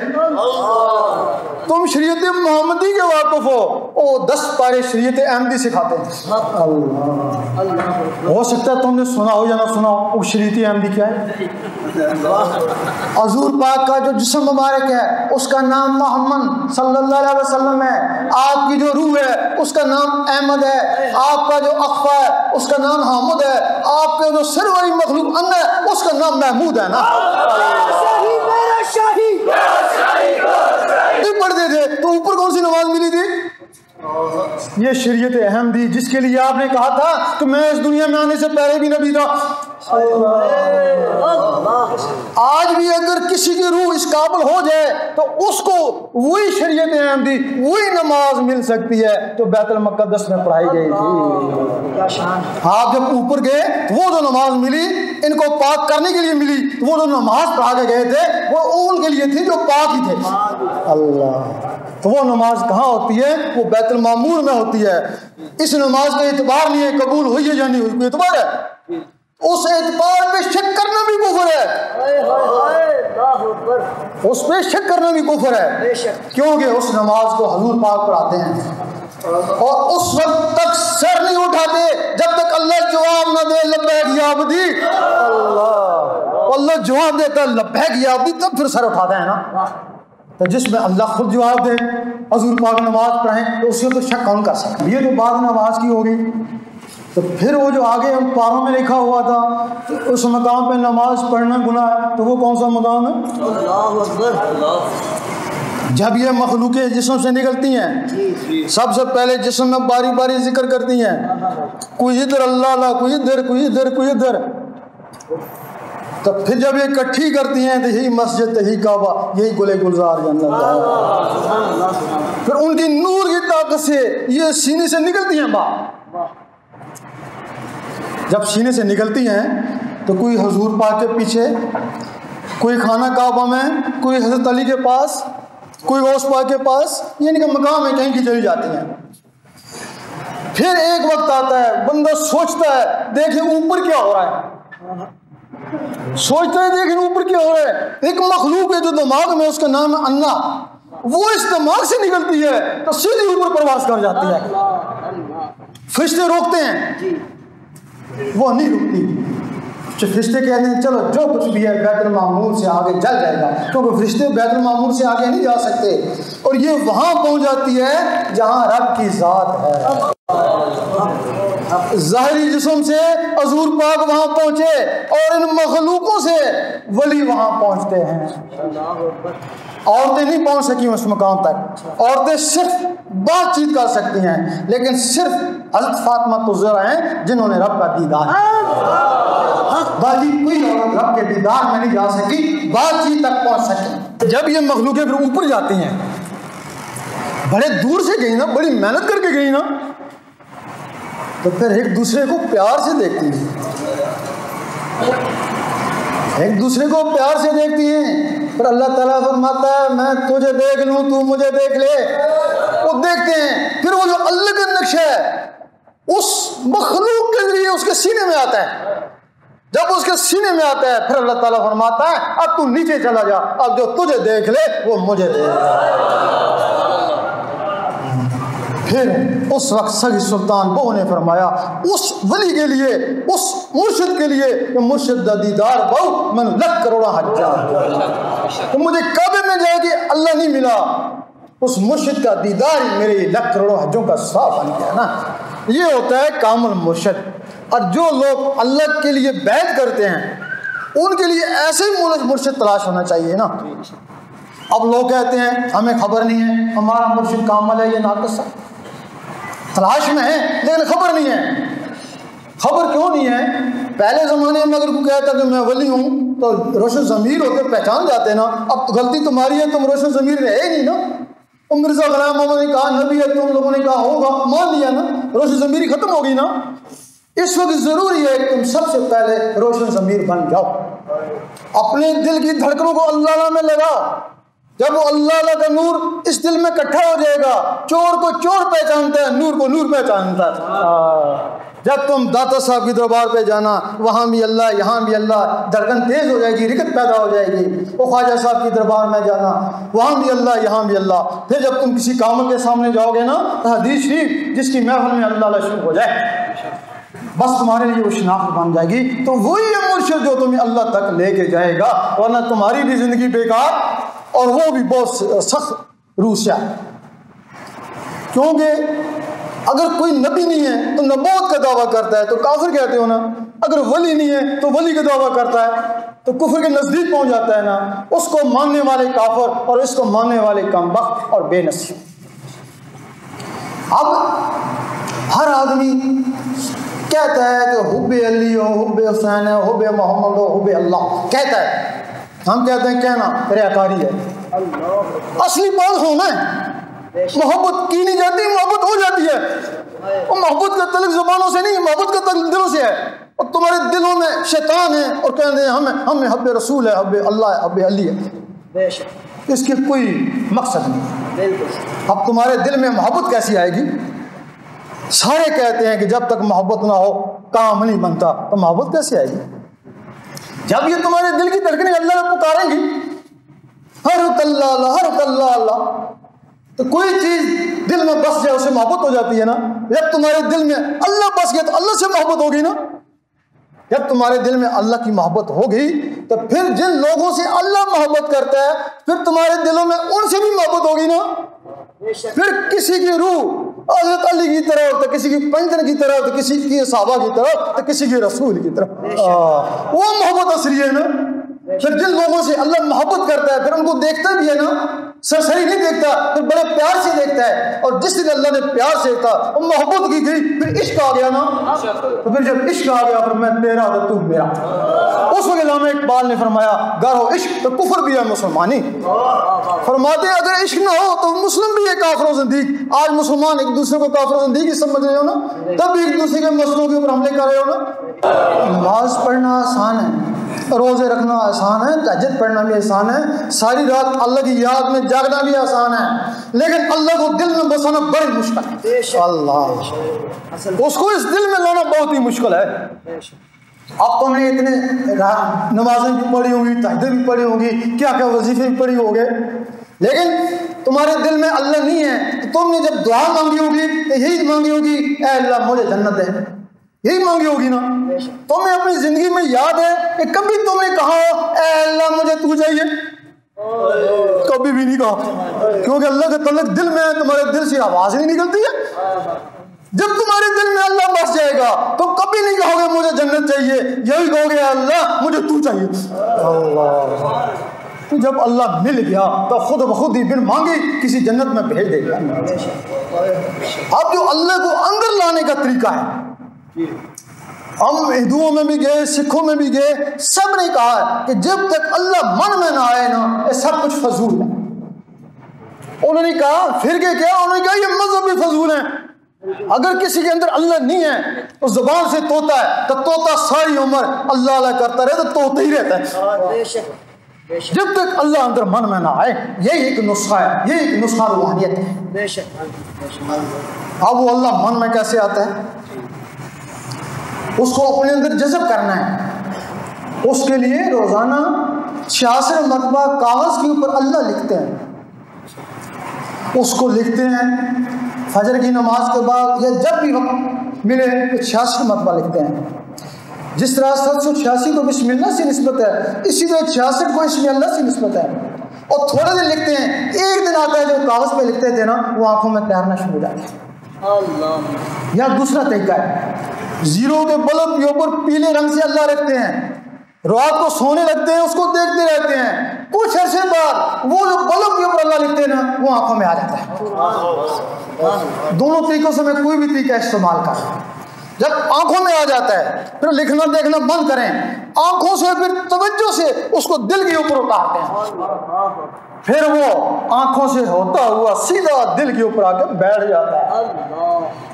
تم شریعت محمدی کے واقف ہو وہ دس پارے شریعت احمدی سکھاتے ہیں۔ ہو سکتا ہے تم نے سنا ہو یا نہ سنا ہو وہ شریعت احمدی کیا ہے؟ حضور پاک کا جو جسم مبارک ہے اس کا نام محمد صلی اللہ علیہ وسلم ہے۔ آپ کی جو روح ہے اس کا نام احمد ہے۔ آپ کا جو اخفا ہے اس کا نام حامد ہے۔ آپ کے جو سر والی مخلوق ان ہے اس کا نام محمود ہے نا۔ شاہی پڑھتے تھے تو اوپر کون سی نماز ملی تھی یہ شریعت اہم دی جس کے لیے آپ نے کہا تھا کہ میں اس دنیا میں آنے سے پہلے بھی نبی تھا آج بھی اگر کسی کی روح اس قابل ہو جائے تو اس کو وہی شریعت اہم دی، وہی نماز مل سکتی ہے جو بیت المقدس میں پڑھائی گئی تھی۔ آپ جب اوپر گئے، وہ جو نماز ملی، ان کو پاک کرنے کے لیے ملی، وہ جو نماز پڑھا کے گئے تھے، وہ ان کے لیے تھی جو پاک ہی تھے۔ اللہ، تو وہ نماز کہاں ہوتی ہے؟ وہ بیت المعمور میں ہوتی ہے۔ اس نماز کا اعتبار نہیں ہے، قبول ہوئی ہے یا نہیں ہوئی، کوئی اعتبار ہے؟ اس اعتبار پہ شک کرنا بھی کفر ہے۔ اس پہ شک کرنا بھی کفر ہے۔ کیونکہ اس نماز کو حضور پاک پڑھاتے ہیں۔ اور اس وقت تک سر نہیں اٹھاتے جب تک اللہ جواب نہ دے لبیک یا عبدی اللہ۔ اللہ جواب دیتا ہے لبیک یا عبدی تب پھر سر اٹھاتے ہیں نا۔ تو جس میں اللہ خود جواب دے حضور پاک نماز پڑھیں تو اس کو تو شک کون کر سکتا یہ تو بعد نماز کی ہوگی۔ تو پھر وہ جو آگے ہم پاروں میں لکھا ہوا تھا کہ اس مقام پہ نماز پڑھنا گناہ ہے تو وہ کون سا مقام ہے؟ اللہ اکبر جب یہ مخلوقیں جسم سے نکلتی ہیں سب سے پہلے جسم میں باری باری ذکر کرتی ہیں۔ کوئی ادھر اللہ اللہ کوئی ادھر کوئی ادھر کوئی ادھر۔ تو پھر جب یہ کٹھی کرتی ہیں تو یہی مسجد یہی کعبہ یہی گلے گلزار جنت پھر ان کی نور کی طاقت سے یہ سینے سے نکلتی ہیں باہر۔ جب سینے سے نکلتی ہیں تو کوئی حضور پاک کے پیچھے، کوئی خانہ کعبہ میں، کوئی حضرت علی کے پاس، کوئی غوث پاک کے پاس یعنی کہ مقام ہے کہیں کی چلی جاتی ہیں۔ پھر ایک وقت آتا ہے، بندہ سوچتا ہے، دیکھیں اوپر کیا ہو رہا ہے۔ سوچتا ہے، دیکھیں اوپر کیا ہو رہا ہے۔ ایک مخلوق ہے جو دماغ میں اس کا نام ہے انا وہ اس دماغ سے نکلتی ہے تو سیدھی اوپر پرواز کر جاتی ہے۔ فرشتے روکتے ہیں۔ جی۔ وہ نہیں رکتی۔ فرشتے کہتے ہیں، چلو جو کچھ بھی ہے، بیت المعمور سے آگے جل جائے گا۔ کیونکہ فرشتے بیت المعمور سے آگے نہیں جا سکتے۔ اور یہ وہاں پہنچ جاتی ہے جہاں رب کی ذات ہے۔ ظاہری جسم سے حضور پاک وہاں پہنچے اور ان مخلوقوں سے ولی وہاں پہنچتے ہیں۔ عورتیں نہیں پہنچ سکی اس مقام تک۔ عورتیں صرف بات چیت کر سکتی ہیں، لیکن صرف حضرت فاطمہ تو ذرا ہیں جنہوں نے رب کا دیدار باقی کوئی عورت رب کے دیدار میں نہیں جا سکی، بات چیت تک پہنچ سکی جب یہ مخلوقیں پھر اوپر جاتی ہیں، بڑے دور سے گئی نا، بڑی محنت کر کے گئی نا، تو پھر ایک دوسرے کو پیار سے دیکھتی ہیں۔ ایک دوسرے کو پیار سے دیکھتی ہیں۔ پھر اللہ تعالیٰ فرماتا ہے، میں تجھے دیکھ لوں، تو مجھے دیکھ لے۔ وہ دیکھتے ہیں، پھر وہ جو اللہ کا نقشہ ہے، اس مخلوق کے ذریعے اس کے سینے میں آتا ہے۔ جب اس کے سینے میں آتا ہے، پھر اللہ تعالیٰ فرماتا ہے، اب تو نیچے چلا جا، اب جو تجھے دیکھ لے، وہ مجھے دیکھ لے۔ پھر اس وقت سگی سلطان بہو نے فرمایا، اس ولی کے لیے، اس مرشد کے لیے کہ مرشد دا دیدار بہو میں لکھ کروڑا حجا تو مجھے کعبے میں جائے کہ اللہ نہیں ملا۔ اس مرشد کا دیدار میرے لکھ کروڑوں حجوں کا صاف بن گیا نا۔ یہ ہوتا ہے کامل مرشد اور جو لوگ اللہ کے لیے بیعت کرتے ہیں، ان کے لیے ایسے ہی مرشد تلاش ہونا چاہیے نا۔ اب لوگ کہتے ہیں، ہمیں خبر نہیں ہے، ہمارا مرشد کامل ہے، یہ ناقص ہے۔ تلاش میں ہے لیکن خبر نہیں ہے۔ خبر کیوں نہیں ہے؟ پہلے زمانے میں اگر کوئی کہتا کہ میں ولی ہوں، تو روشن ضمیر ہوتے پہچان جاتے نا۔ اب غلطی تمہاری ہے، تم روشن ضمیر رہے نہیں نا۔ مرزا غلام محمد نے کہا، نبی ہے، تم لوگوں نے کہا ہوگا، مان لیا نا۔ روشن ضمیری ختم ہوگی نا۔ اس وقت ضروری ہے کہ تم سب سے پہلے روشن ضمیر بن جاؤ۔ اپنے دل کی دھڑکنوں کو اللہ میں لگاؤ۔ جب وہ اللہ اللہ کا نور اس دل میں کٹھا ہو جائے گا، چور کو چور پہچانتا ہے، نور کو نور پہچانتا ہے۔ جب تم داتا صاحب کی دربار پہ جانا، وہاں بھی اللہ، یہاں بھی اللہ، دھڑکن تیز ہو جائے گی، رکت پیدا ہو جائے گی۔ وہ خواجہ صاحب کی دربار میں جانا، وہاں بھی اللہ، یہاں بھی اللہ۔ پھر جب تم کسی کام کے سامنے جاؤ گے نا، تو حدیث شریف، جس کی محفل میں اللہ اللہ شروع ہو جائے۔ بس تمہارے لیے وہ شناخت بن جائے گی۔ تو وہی مرشد جو تمہیں اللہ تک لے کے جائے گا، ورنہ تمہاری بھی زندگی بیکار اور وہ بھی بہت سخت روسیا۔ کیونکہ اگر کوئی نبی نہیں ہے تو نبوت کا دعویٰ کرتا ہے، تو کافر کہتے ہو نا۔ اگر ولی نہیں ہے تو ولی کا دعویٰ کرتا ہے، تو کفر کے نزدیک پہنچ جاتا ہے نا۔ اس کو ماننے والے کافر اور اس کو ماننے والے کم وقت اور بے نصیب۔ اب ہر آدمی کہتا ہے کہ حب علی ہو، حب حسین ہے حب محمد ہو، حب اللہ کہتا ہے۔ ہم کہتے ہیں کہنا ریاکاری ہے۔ اصلی بات ہونا ہے۔ محبت کی نہیں جاتی، محبت ہو جاتی ہے۔ اور محبت کا تعلق زبانوں سے نہیں، محبت کا تعلق دلوں سے ہے۔ اور تمہارے دلوں میں شیطان ہے اور کہتے ہیں، ہمیں ہمیں حب رسول ہے، حب اللہ ہے، حب علی ہے۔ اس کے کوئی مقصد نہیں۔ اب تمہارے دل میں محبت کیسی آئے گی؟ سارے کہتے ہیں کہ جب تک محبت نہ ہو، کام نہیں بنتا، تو محبت کیسے آئے گی؟ جب یہ تمہارے دل کی دھڑکنیں اللہ میں پکاریں گی، ہر اللہ اللہ ہر اللہ اللہ تو کوئی چیز دل میں بس جائے، اسے محبت ہو جاتی ہے نا؟ جب تمہارے دل میں اللہ بس گیا تو اللہ سے محبت ہوگی نا؟ جب تمہارے دل میں اللہ کی محبت ہوگی، تو پھر جن لوگوں سے اللہ محبت کرتا ہے، پھر تمہارے دلوں میں ان سے بھی محبت ہوگی نا؟ پھر کسی کی روح حضرت علی کی طرف تو کسی کی پنجن کی طرف تو کسی کی صحابہ کی طرف تو کسی کی رسول کی طرف وہ محبت اصلی ہے نا۔ پھر جن لوگوں سے اللہ محبت کرتا ہے پھر ان کو دیکھتا بھی ہے نا سرسری نہیں دیکھتا، پھر بڑے پیار سے دیکھتا ہے۔ اور جس دن اللہ نے پیار سے دیکھتا اور محبت کی گئی، پھر عشق آ گیا نا۔ تو پھر جب عشق آ گیا، پھر میں تیرا تو تو میرا۔ اس وقت علامہ اقبال نے فرمایا گر ہو عشق تو کفر بھی ہے، مسلمانی۔ فرماتے ہیں، اگر عشق نہ ہو تو مسلم بھی ہے، کافر و زندیق آج مسلمان ایک دوسرے کو کافر و زندیق سمجھ رہے ہو نا؟ تب بھی ایک دوسرے کے مسلوں کے اوپر حملے کر رہے ہو نا؟ نماز پڑھنا آسان ہے۔ روزے رکھنا آسان ہے تہجد پڑھنا بھی آسان ہے ساری رات اللہ کی یاد میں جاگنا بھی آسان ہے۔ لیکن اللہ کو دل میں بسانا بڑی مشکل ہے۔ اللہ اس کو اس دل میں لانا بہت ہی مشکل ہے۔ اب تم نے اتنے نمازیں بھی پڑھی ہوں گی تہجد بھی پڑھی ہوں گی کیا کیا وظیفے بھی پڑھی ہوں گے۔ لیکن تمہارے دل میں اللہ نہیں ہے۔ تو تم نے جب دعا مانگی ہوگی تو یہی مانگی ہوگی اے اللہ مجھے جنت ہے یہی مانگی ہوگی نا۔ تمہیں اپنی زندگی میں یاد ہے کہ کبھی تم نے کہا اے اللہ مجھے تو چاہیے کبھی بھی نہیں کہا۔ کیونکہ اللہ کا تعلق دل میں ہے، تمہارے دل سے آواز نہیں نکلتی ہے۔ جب تمہارے دل میں اللہ بس جائے گا، تو کبھی نہیں کہو گے مجھے جنت چاہیے۔ یہی کہو گے اللہ مجھے تو چاہیے۔ اللہ تو جب اللہ مل گیا، تو خود بخود ہی بن مانگی، کسی جنت میں بھیج دے گا۔ اب جو اللہ کو اندر لانے کا طریقہ ہے ہم ہندوؤں میں بھی گئے سکھوں میں بھی گئے۔ سب نے کہا ہے کہ جب تک اللہ من میں نہ آئے نا یہ سب کچھ فضول ہے۔ انہوں نے کہا پھر کے کیا؟ انہوں نے کہا یہ مذہب بھی فضول ہے۔ اگر کسی کے اندر اللہ نہیں ہے تو زبان سے توتا ہے۔ تو توتا ساری عمر اللہ اللہ کرتا رہے تو توتا ہی رہتا ہے۔ جب تک اللہ اندر من میں نہ آئے یہی ایک نسخہ ہے یہ ایک نسخہ روحانیت ہے۔ اب وہ اللہ من میں کیسے آتا ہے؟ اس کو اپنے اندر جذب کرنا ہے۔ اس کے لیے روزانہ چھیاسٹھ مرتبہ کاغذ کے اوپر اللہ لکھتے ہیں۔ اس کو لکھتے ہیں فجر کی نماز کے بعد یا جب بھی وقت ملے تو چھیاسٹھ مرتبہ لکھتے ہیں۔ جس طرح سات سو چھیاسی کو بسم اللہ سے نسبت ہے اسی طرح چھیاسٹھ کو اسم اللہ سے نسبت ہے۔ اور تھوڑے دن لکھتے ہیں ایک دن آتا ہے جو کاغذ پہ لکھتے تھے نا وہ آنکھوں میں تیرنا شروع ہو جاتے ہیں یا دوسرا طریقہ ہے زیرو کے بلب کے اوپر پیلے رنگ سے اللہ رکھتے ہیں۔ رات کو سونے لگتے ہیں، اس کو دیکھتے رہتے ہیں۔ کچھ عرصے بعد وہ جو بلب کے اوپر اللہ لکھتے ہیں نا، وہ آنکھوں میں آ جاتا ہے۔ دونوں طریقوں سے میں کوئی بھی طریقہ استعمال کر جب آنکھوں میں آ جاتا ہے، پھر لکھنا، دیکھنا بند کریں۔ آنکھوں سے، پھر توجہ سے اس کو دل کے اوپر اتارتے ہیں۔ پھر وہ آنکھوں سے ہوتا ہوا سیدھا دل کے اوپر آ کے بیٹھ جاتا ہے۔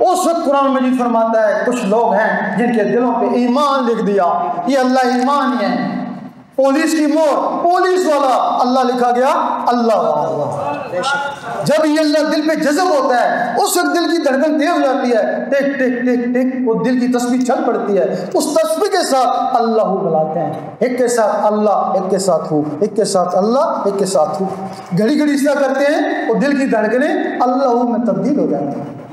اس وقت قرآن مجید فرماتا ہے کچھ لوگ ہیں جن کے دلوں پہ ایمان لکھ دیا۔ یہ اللہ ایمان ہی ہے پولیس کی مور پولیس والا۔ اللہ لکھا گیا، اللہ جب یہ اللہ دل پہ جذب ہوتا ہے، اس وقت دل کی دھڑکن تیز ہو جاتی ہے۔ ٹک ٹک ٹک ٹک، وہ دل کی تسبیح چل پڑتی ہے۔ اس تسبیح کے ساتھ اللہ ہو بلاتے ہیں۔ ایک کے ساتھ اللہ، ایک کے ساتھ ہو۔ ایک کے ساتھ اللہ، ایک کے ساتھ ہو۔ گھڑی گھڑی اس طرح کرتے ہیں، وہ دل کی دھڑکنیں اللہ ہو میں تبدیل ہو جاتی ہیں۔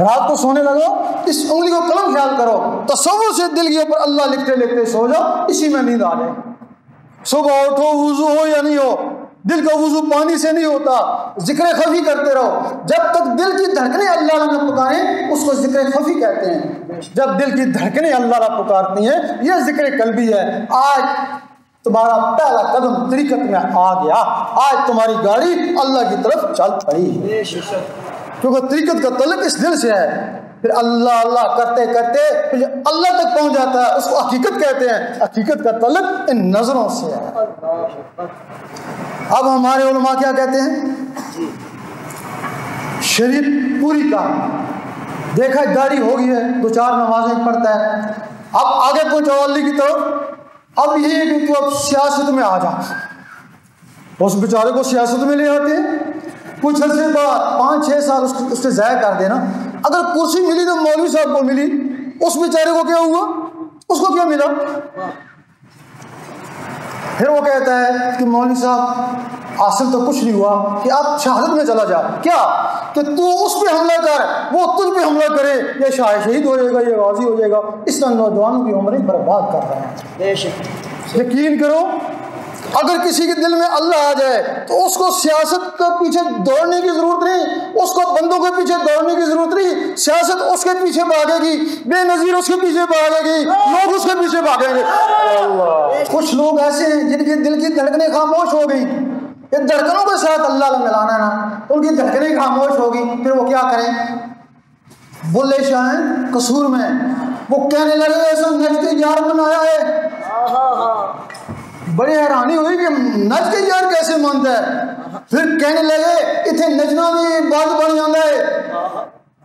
رات کو سونے لگو، اس انگلی کو قلم خیال کرو، تصور سے دل کے اوپر اللہ لکھتے لکھتے سو جاؤ، اسی میں نیند آ جائے۔ صبح اٹھو، وضو ہو یا نہیں ہو، دل کا وضو پانی سے نہیں ہوتا، ذکر خفی کرتے رہو۔ جب تک دل کی دھڑکنیں اللہ نہ پکاریں، اس کو ذکر خفی کہتے ہیں۔ جب دل کی دھڑکنیں اللہ نہ پکارتی ہیں، یہ ذکر قلبی ہے۔ آج تمہارا پہلا قدم طریقت میں آ گیا۔ آج تمہاری گاڑی اللہ کی طرف چل پڑی۔ جی، کیونکہ طریقت کا تعلق اس دل سے ہے۔ پھر اللہ اللہ کرتے کرتے پھر اللہ تک پہنچ جاتا ہے۔ اس کو حقیقت کہتے ہیں۔ حقیقت کا تعلق ان نظروں سے ہے۔ اب ہمارے علماء کیا کہتے ہیں؟ شریف پوری کام۔ دیکھا داڑھی ہو گئی ہے، دو چار نمازیں پڑھتا ہے۔ اب آگے پہنچو اللہ کی طرف۔ اب یہ کہ تو اب سیاست میں آ جا۔ اس بیچارے کو سیاست میں لے آتے ہیں۔ کچھ عرصے بعد پانچ چھ سال اس سے ضائع کر دینا۔ اگر کرسی ملی تو مولوی صاحب کو ملی۔ اس بیچارے کو کیا ہوا؟ اس کو کیا ملا؟ پھر وہ کہتا ہے کہ مولوی صاحب حاصل تو کچھ نہیں ہوا کہ آپ شہادت میں چلا جا۔ کیا؟ کہ تو اس پہ حملہ کر وہ تجھ پہ حملہ کرے۔ یہ شاہ شہید ہو جائے گا یہ غازی ہو جائے گا۔ اس طرح نوجوانوں کی عمریں برباد کر رہے ہیں۔ یقین کرو اگر کسی کے دل میں اللہ آ جائے تو اس کو سیاست کے پیچھے دوڑنے کی ضرورت نہیں اس کو بندوں کے پیچھے دوڑنے کی ضرورت نہیں۔ سیاست اس کے پیچھے بھاگے گی بے نظیر اس کے پیچھے بھاگے گی لوگ اس کے پیچھے بھاگیں گے۔ کچھ لوگ ایسے ہیں جن کے دل کی دھڑکنیں خاموش ہو گئی۔ یہ دھڑکنوں کے ساتھ اللہ ملانا ہے نا ان کی دھڑکنیں خاموش ہوگی پھر وہ کیا کریں؟ بلے شاہ ہیں قصور میں وہ کہنے لگے ایسا نجتی یار بنایا ہے۔ بڑی حیرانی ہوئی کہ نچ کے یار کیسے مانتا ہے؟ پھر کہنے لگے اتنے نچنا بھی بات بن جاتا ہے.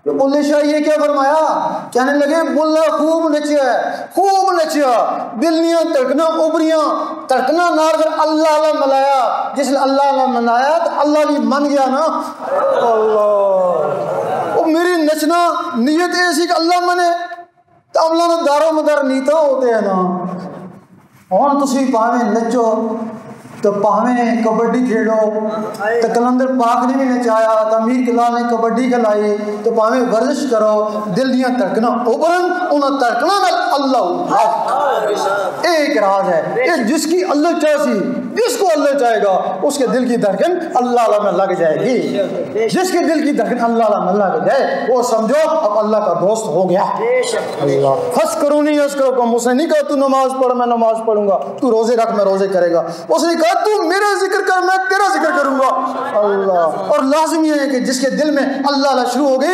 تو بلے شاہ یہ کیا فرمایا؟ کہنے لگے بلا خوب نچیا ہے، خوب نچیا۔ دلیاں تڑکنا ابریاں، تڑکنا نار کر اللہ اللہ ملایا۔ جس اللہ اللہ منایا تو اللہ بھی من گیا نا۔ اللہ۔ وہ میری نچنا نیت ایسی کہ اللہ منے۔ تو اللہ نے دارو مدار نیتا ہوتے ہیں نا۔ اور تسی پاویں نچو تو پاویں کبڈی کھیلو، تو کلندر پاک نے بھی نچایا، تو امیر کلال نے کبڈی کھلائی، تو پاویں ورزش کرو، دل دیاں تڑکنا اوبرن انہاں تڑکنا نال اللہ ایک راز ہے کہ جس کی اللہ چاہسی جس کو اللہ چاہے گا، اس کے دل کی دھڑکن اللہ اللہ میں لگ جائے گی۔ جس کے دل کی دھڑکن اللہ اللہ میں لگ جائے، وہ سمجھو، اب اللہ کا دوست ہو گیا۔ اللہ۔ کرو نہیں ہنس کرو کم اس نے نہیں کہا تو نماز پڑھ، میں نماز پڑھوں گا، تو روزے رکھ، میں روزے کرے گا۔ اس نے کہا تو میرا ذکر کر میں تیرا ذکر کروں گا۔ اللہ۔ اور لازم یہ ہے کہ جس کے دل میں اللہ اللہ شروع ہو گئی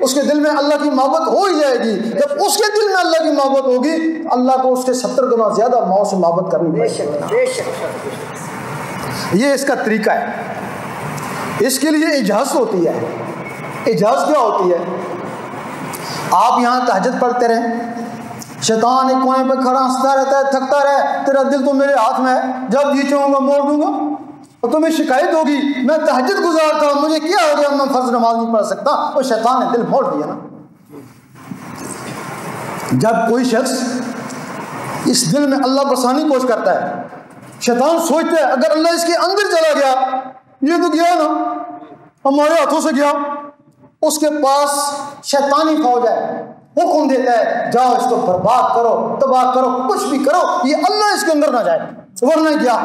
اس کے دل میں اللہ کی محبت ہو ہی جائے گی۔ جب اس کے دل میں اللہ کی محبت ہوگی اللہ کو اس کے ستر گنا زیادہ ماؤں سے محبت کرنی پڑے یہ اس کا طریقہ ہے۔ اس کے لیے اجازت ہوتی ہے۔ اجازت کیا ہوتی ہے؟ آپ یہاں تہجد پڑھتے رہیں۔ شیطان ایک کونے پہ کھڑا ہنستا رہتا ہے، تھکتا رہے، تیرا دل تو میرے ہاتھ میں ہے۔ جب جی چاہوں گا، موڑ دوں گا۔ اور تمہیں شکایت ہوگی، میں تہجد گزارتا ہوں مجھے کیا ہو گیا میں فرض نماز نہیں پڑھ سکتا۔ اور شیطان نے دل موڑ دیا نا۔ جب کوئی شخص اس دل میں اللہ بسانی کوش کرتا ہے، شیطان سوچتا ہے، اگر اللہ اس کے اندر چلا گیا، یہ تو گیا نا، ہمارے ہاتھوں سے گیا، اس کے پاس شیطانی فوج ہے۔ حکم دیتا ہے، جاؤ اس کو برباد کرو، تباہ کرو، کچھ بھی کرو، یہ اللہ اس کے اندر نہ جائے۔ ورنہ کیا؟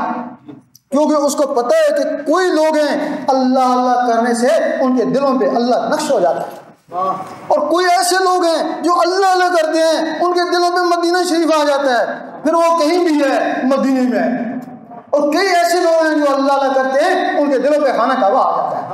کیونکہ اس کو پتہ ہے کہ کوئی لوگ ہیں، اللہ اللہ کرنے سے ان کے دلوں پہ اللہ نقش ہو جاتا ہے۔ اور کوئی ایسے لوگ ہیں جو اللہ اللہ کرتے ہیں، ان کے دلوں پہ مدینہ شریف آ جاتا ہے۔ پھر وہ کہیں بھی ہے مدینہ میں۔ اور کئی ایسے لوگ ہیں جو اللہ اللہ کرتے ہیں، ان کے دلوں پہ خانہ کعبہ آ جاتا ہے۔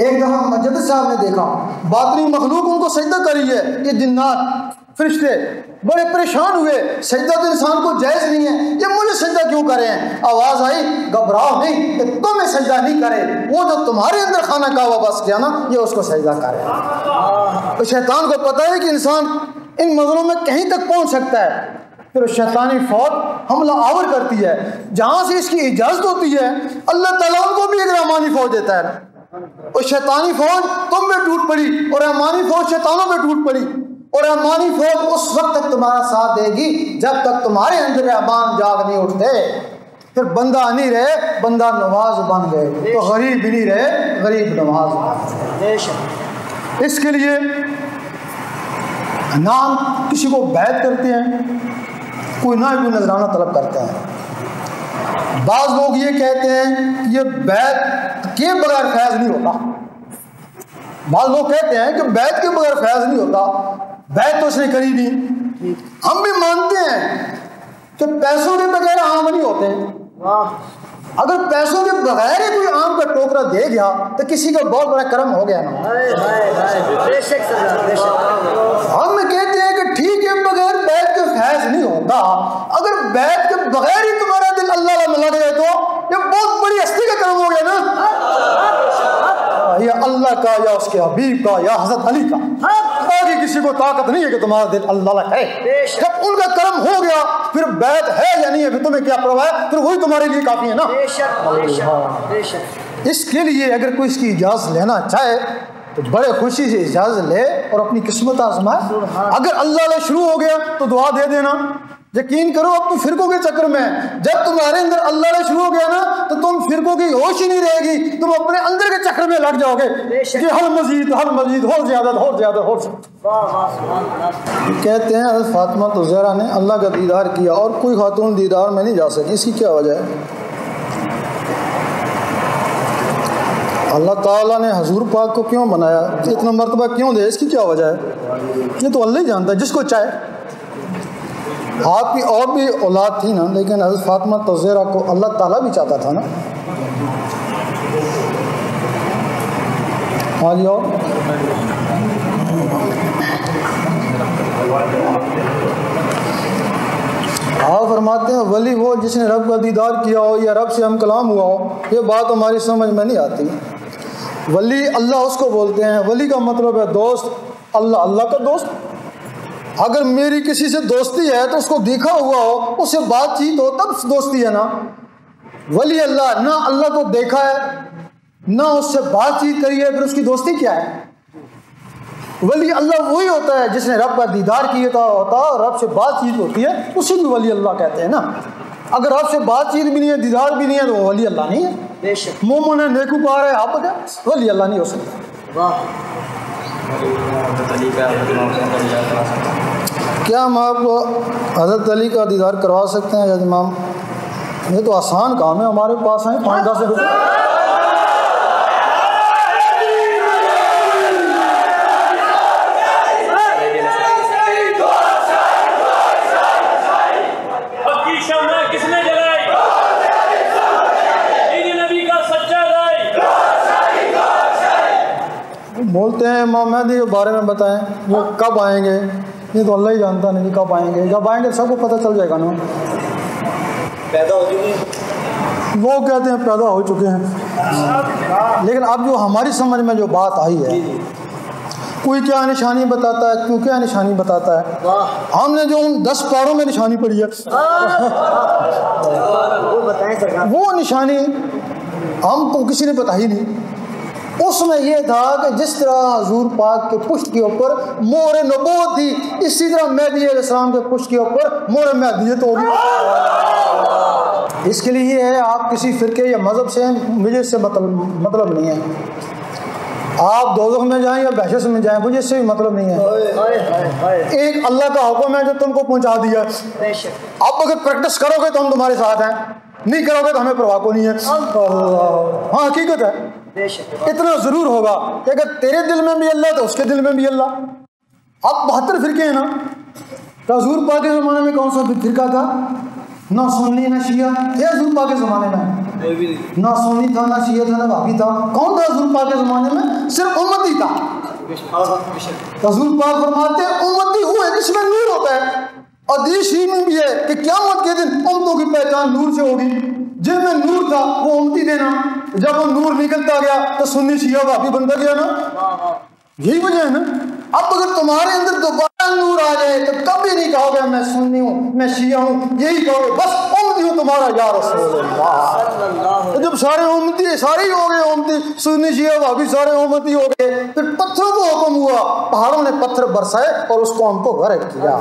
ایک دفعہ مسجد صاحب نے دیکھا، باطنی مخلوق ان کو سجدہ کری ہے۔ یہ جنات فرشتے بڑے پریشان ہوئے، سجدہ تو انسان کو جائز نہیں ہے، یہ مجھے سجدہ کیوں کرے ہیں؟ آواز آئی، گھبراؤ نہیں کہ تمہیں سجدہ نہیں کرے۔ وہ جو تمہارے اندر خانہ کعبہ بس کیا نا، یہ اس کو سجدہ کرے۔ تو شیطان کو پتہ ہے کہ انسان ان منظروں میں کہیں تک پہنچ سکتا ہے۔ پھر شیطانی فوج حملہ آور کرتی ہے۔ جہاں سے اس کی اجازت ہوتی ہے، اللہ تعالیٰ ان کو بھی ایک رحمانی فوج دیتا ہے۔ اور شیطانی فوج تم میں ٹوٹ پڑی اور رحمانی فوج شیطانوں میں ٹوٹ پڑی اور رحمانی فوج اس وقت تک تمہارا ساتھ دے گی جب تک تمہارے اندر رحمان جاگ نہیں اٹھتے۔ پھر بندہ نہیں رہے بندہ نواز بن گئے۔ تو غریب نہیں رہے غریب نواز بن گئے۔ اس کے لیے نام کسی کو بیت کرتے ہیں کوئی نہ کوئی نذرانہ طلب کرتا ہے۔ بعض لوگ یہ کہتے ہیں کہ یہ بیت کے بغیر فیض نہیں ہوتا۔ بعض لوگ کہتے ہیں کہ بیت کے بغیر فیض نہیں ہوتا۔ بیت تو اس نے کری نہیں۔ ہم بھی مانتے ہیں کہ پیسوں کے بغیر عام نہیں ہوتے۔ اگر پیسوں کے بغیر ہی کوئی آم کا ٹوکرا دے گیا تو کسی کا بہت بڑا کرم ہو گیا نا۔ ہم کہتے ہیں کہ ٹھیک ہے بغیر بیت کے فیض نہیں ہوتا۔ اگر بیت کے بغیر ہی تمہارا اللہ اللہ میں لگ جائے تو یہ بہت بڑی ہستی کا کرم ہو گیا نا یا اللہ کا یا اس کے حبیب کا یا حضرت علی کا۔ آگے کسی کو طاقت نہیں ہے کہ تمہارا دل اللہ اللہ کرے جب ان کا کرم ہو گیا، پھر بیت ہے یا نہیں ہے، پھر تمہیں کیا پرواہ ہے؟ پھر وہی تمہارے لیے کافی ہے نا۔ اس کے لیے اگر کوئی اس کی اجازت لینا چاہے، تو بڑے خوشی سے اجازت لے اور اپنی قسمت آزمائے۔ اگر اللہ اللہ شروع ہو گیا، تو دعا دے دینا۔ یقین کرو اب تم فرقوں کے چکر میں جب تمہارے اندر اللہ اللہ شروع ہو گیا نا تو تم فرقوں کی ہوش ہی نہیں رہے گی۔ تم اپنے اندر کے چکر میں لگ جاؤ گے کہ ہر مزید ہر مزید ہو زیادہ ہو زیادہ ہو کہتے ہیں حضرت فاطمہ تو زہرا نے اللہ کا دیدار کیا اور کوئی خاتون دیدار میں نہیں جا سکی۔ اس کی کیا وجہ ہے؟ اللہ تعالیٰ نے حضور پاک کو کیوں بنایا اتنا مرتبہ کیوں دے؟ اس کی کیا وجہ ہے؟ یہ تو اللہ ہی جانتا ہے جس کو چاہے۔ آپ کی اور بھی اولاد تھی نا، لیکن حضرت فاطمہ تزیرہ کو اللہ تعالیٰ بھی چاہتا تھا نا۔ ہاں آپ فرماتے ہیں، ولی وہ جس نے رب کا دیدار کیا ہو یا رب سے ہم کلام ہوا ہو، یہ بات ہماری سمجھ میں نہیں آتی۔ ولی اللہ اس کو بولتے ہیں۔ ولی کا مطلب ہے دوست، اللہ اللہ کا دوست۔ اگر میری کسی سے دوستی ہے تو اس کو دیکھا ہوا ہو اس سے بات چیت ہو تب دوستی ہے نا۔ ولی اللہ نہ اللہ کو دیکھا ہے نہ اس سے بات چیت کری ہے پھر اس کی دوستی کیا ہے؟ ولی اللہ وہی ہوتا ہے جس نے رب کا دیدار کیا ہوتا اور رب سے بات چیت ہوتی ہے اسی کو ولی اللہ کہتے ہیں نا۔ اگر رب سے بات چیت بھی نہیں ہے دیدار بھی نہیں ہے تو وہ ولی اللہ نہیں ہے۔ مومن ہے نیکو پار ہے آپ ولی اللہ نہیں ہو سکتا۔ واہ۔ کیا ہم آپ کو حضرت علی کا دیدار کروا سکتے ہیں امام؟ یہ تو آسان کام ہے، ہمارے پاس ہیں پانچ دس روپئے حق کی شمع کس نے جلائی دین نبی کا سچا رائی ہیں امام مہدی کے بارے میں بتائیں وہ کب آئیں گے؟ یہ تو اللہ ہی جانتا نہیں کب آئیں گے۔ جب آئیں گے سب کو پتہ چل جائے گا نا۔ پیدا ہو چکی وہ کہتے ہیں پیدا ہو چکے ہیں۔ لیکن اب جو ہماری سمجھ میں جو بات آئی ہے کوئی کیا نشانی بتاتا ہے؟ کیوں کیا نشانی بتاتا ہے؟ ہم نے جو ان دس پاروں میں نشانی پڑھی ہے۔ وہ بتائیں سرکار وہ نشانی ہم کو کسی نے بتائی نہیں۔ اس میں یہ تھا کہ جس طرح حضور پاک کے پشت کے اوپر مور نبوت تھی اسی طرح مہدی علیہ السلام کے پشت کے اوپر مور مہدیت ہوگی اس کے لیے یہ ہے، آپ کسی فرقے یا مذہب سے مجھے اس سے مطلب مطلب نہیں ہے۔ آپ دوزخ میں جائیں یا بحشت میں جائیں مجھے اس سے بھی مطلب نہیں ہے۔ ایک اللہ کا حکم ہے جو تم کو پہنچا دیا آپ اگر پریکٹس کرو گے تو ہم تمہارے ساتھ ہیں۔ نہیں کرو گے تو ہمیں پرواہ کو نہیں ہے۔ ہاں حقیقت ہے۔ اتنا ضرور ہوگا کہ اگر تیرے دل میں بھی اللہ تو اس کے دل میں بھی اللہ۔ اب بہتر فرقے ہیں نا۔ تو حضور پاک کے زمانے میں کون سا فرقہ تھا؟ نہ سنی نہ شیعہ۔ تھے حضور پاک کے زمانے میں۔ نہ سنی تھا نہ شیعہ تھا نہ بھابی تھا۔ کون تھا حضور پاک کے زمانے میں؟ صرف امت ہی تھا حضور پاک فرماتے ہیں امتی ہوئے جس میں نور ہوتا ہے۔ حدیث ہی میں بھی ہے کہ قیامت کے دن امتوں کی پہچان نور سے ہوگی۔ جن میں نور تھا وہ امتی دینا جب وہ نور نکلتا گیا تو سنی شیعہ بھابی بنتا گیا نا۔ یہی وجہ ہے نا۔ اب اگر تمہارے اندر دوبارہ نور آ جائے تو کبھی نہیں کہو گے میں سنی ہوں میں شیعہ ہوں یہی کہو گے بس امتی ہوں تمہارا یا رسول اللہ۔ صلی اللہ تو جب سارے امتی سارے ہی ہو گئے امتی سنی شیعہ بھابی سارے امتی ہو گئے پھر پتھروں کو حکم ہوا پہاڑوں نے پتھر برسائے اور اس قوم کو غرق کیا۔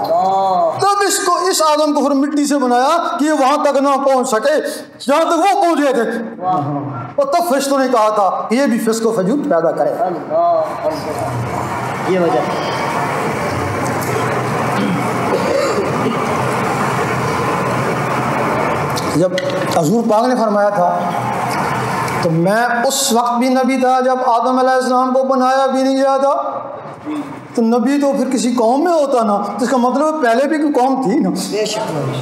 تب اس کو اس آدم کو پھر مٹی سے بنایا کہ یہ وہاں تک نہ پہنچ سکے جہاں تک وہ پہنچ گئے تھے۔ اور تب فرشتوں نے کہا تھا کہ یہ بھی فسق و فجور پیدا کرے۔ یہ وجہ۔ جب حضور پاک نے فرمایا تھا تو میں اس وقت بھی نبی تھا جب آدم علیہ السلام کو بنایا بھی نہیں گیا تھا۔ تو نبی تو پھر کسی قوم میں ہوتا نا تو اس کا مطلب پہلے بھی کوئی قوم تھی نا۔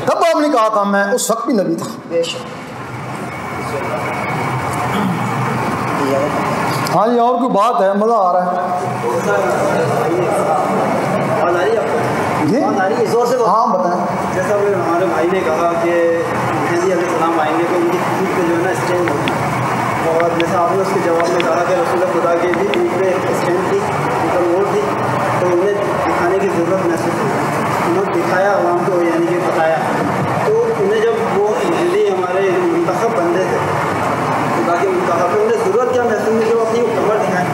تب آپ نے کہا تھا میں اس وقت بھی نبی تھا۔ ہاں جی اور کوئی بات ہے؟ مزہ آ رہا ہے۔ جی؟ ہاں بتائیں۔ جیسا ہمارے بھائی نے کہا کہ ہم آئیں گے تو ان کی خود پہ جو ہے نا اسٹینڈ ہوگی۔ اور جیسا آپ نے اس کے جواب میں کہا کہ رسول خدا کے بھی ان پہ اسٹینڈ تھی ان پر ووٹ تھی تو انہیں دکھانے کی ضرورت محسوس ہوئی۔ انہوں نے دکھایا عوام کو یعنی کہ بتایا تو انہیں جب وہ مہندی ہمارے منتخب بندے تھے خدا کے منتخب پہ انہیں ضرورت کیا محسوس ہوئی کہ وہ اپنی کمر دکھائیں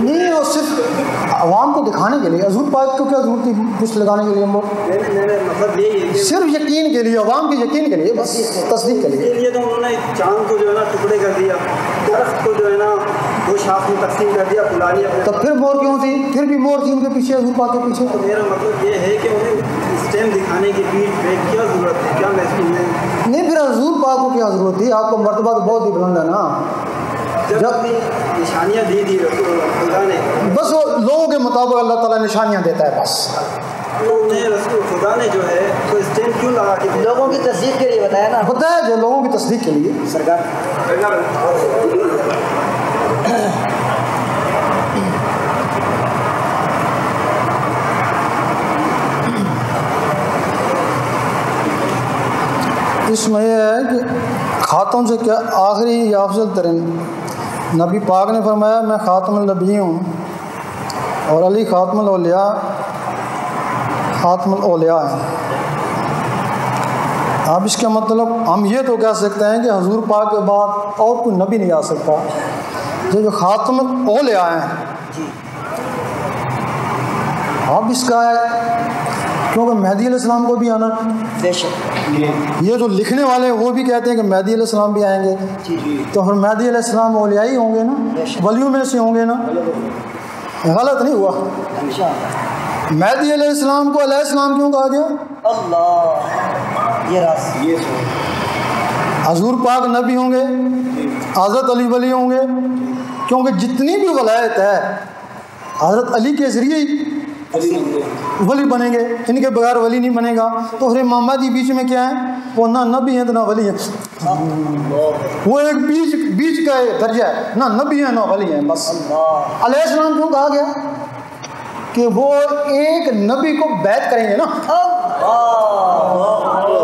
نہیں وہ صرف عوام کو دکھانے کے لیے حضور پاک کو کیا ضرورت تھی پوچھ لگانے کے لیے؟ مطلب صرف یقین کے لیے عوام کے یقین کے لیے بس تصدیق کے لیے۔ تو انہوں نے چاند کو جو ہے نا ٹکڑے کر دیا درخت کو جو ہے نا دو شاخ میں تقسیم کر دیا پلانی تو پھر مور کیوں تھی؟ پھر بھی مور تھی ان کے پیچھے حضور پاک کے پیچھے؟ تو میرا مطلب یہ ہے کہ انہیں اسٹیم دکھانے کی پیٹ پہ کیا ضرورت ہے کیا محسوس نہیں پھر حضور پاک کو کیا ضرورت تھی؟ آپ کو مرتبہ تو بہت ہی بلند ہے نا۔ نشانیاں دی دی خدا نے۔ بس وہ لوگوں کے مطابق اللہ تعالیٰ نشانیاں دیتا ہے بس۔ خدا نے جو ہے تو اسٹینڈ کیوں لگا کے لوگوں کی تصدیق کے لیے بتایا نا۔ بتایا جو لوگوں کی تصدیق کے لیے۔ سرکار۔ اس میں یہ ہے کہ کھاتوں سے کیا آخری یا افضل ترین نبی پاک نے فرمایا میں خاتم النبی ہوں۔ اور علی خاتم الاولیاء خاتم الاولیاء ہیں۔ اب اس کا مطلب ہم یہ تو کہہ سکتے ہیں کہ حضور پاک کے بعد اور کوئی نبی نہیں آ سکتا۔ یہ جو خاتم الاولیاء ہیں۔ اب اس کا ہے کیونکہ مہدی علیہ السلام کو بھی آنا۔ بے شک۔ یہ جو لکھنے والے ہیں وہ بھی کہتے ہیں کہ مہدی علیہ السلام بھی آئیں گے۔ تو پھر مہدی علیہ السلام اولیاء ہی ہوں گے نا؟ ولیوں میں سے ہوں گے نا؟ غلط نہیں ہوا۔ مہدی علیہ السلام کو علیہ السلام کیوں کہا گیا؟ اللہ یہ راز۔ یہ سو حضور پاک نبی ہوں گے حضرت علی ولی ہوں گے۔ کیونکہ جتنی بھی ولایت ہے حضرت علی کے ذریعے ہی ولی بنیں گے۔ ان کے بغیر ولی نہیں بنے گا۔ تو امام مہدی بیچ میں کیا ہے؟ وہ نہ نبی ہیں تو نہ ولی ہیں۔ وہ ایک بیچ بیچ کا درجہ ہے۔ نہ نبی ہیں نہ ولی ہیں بس۔ علیہ السلام کیوں کہا گیا کہ وہ ایک نبی کو بیعت کریں گے نا۔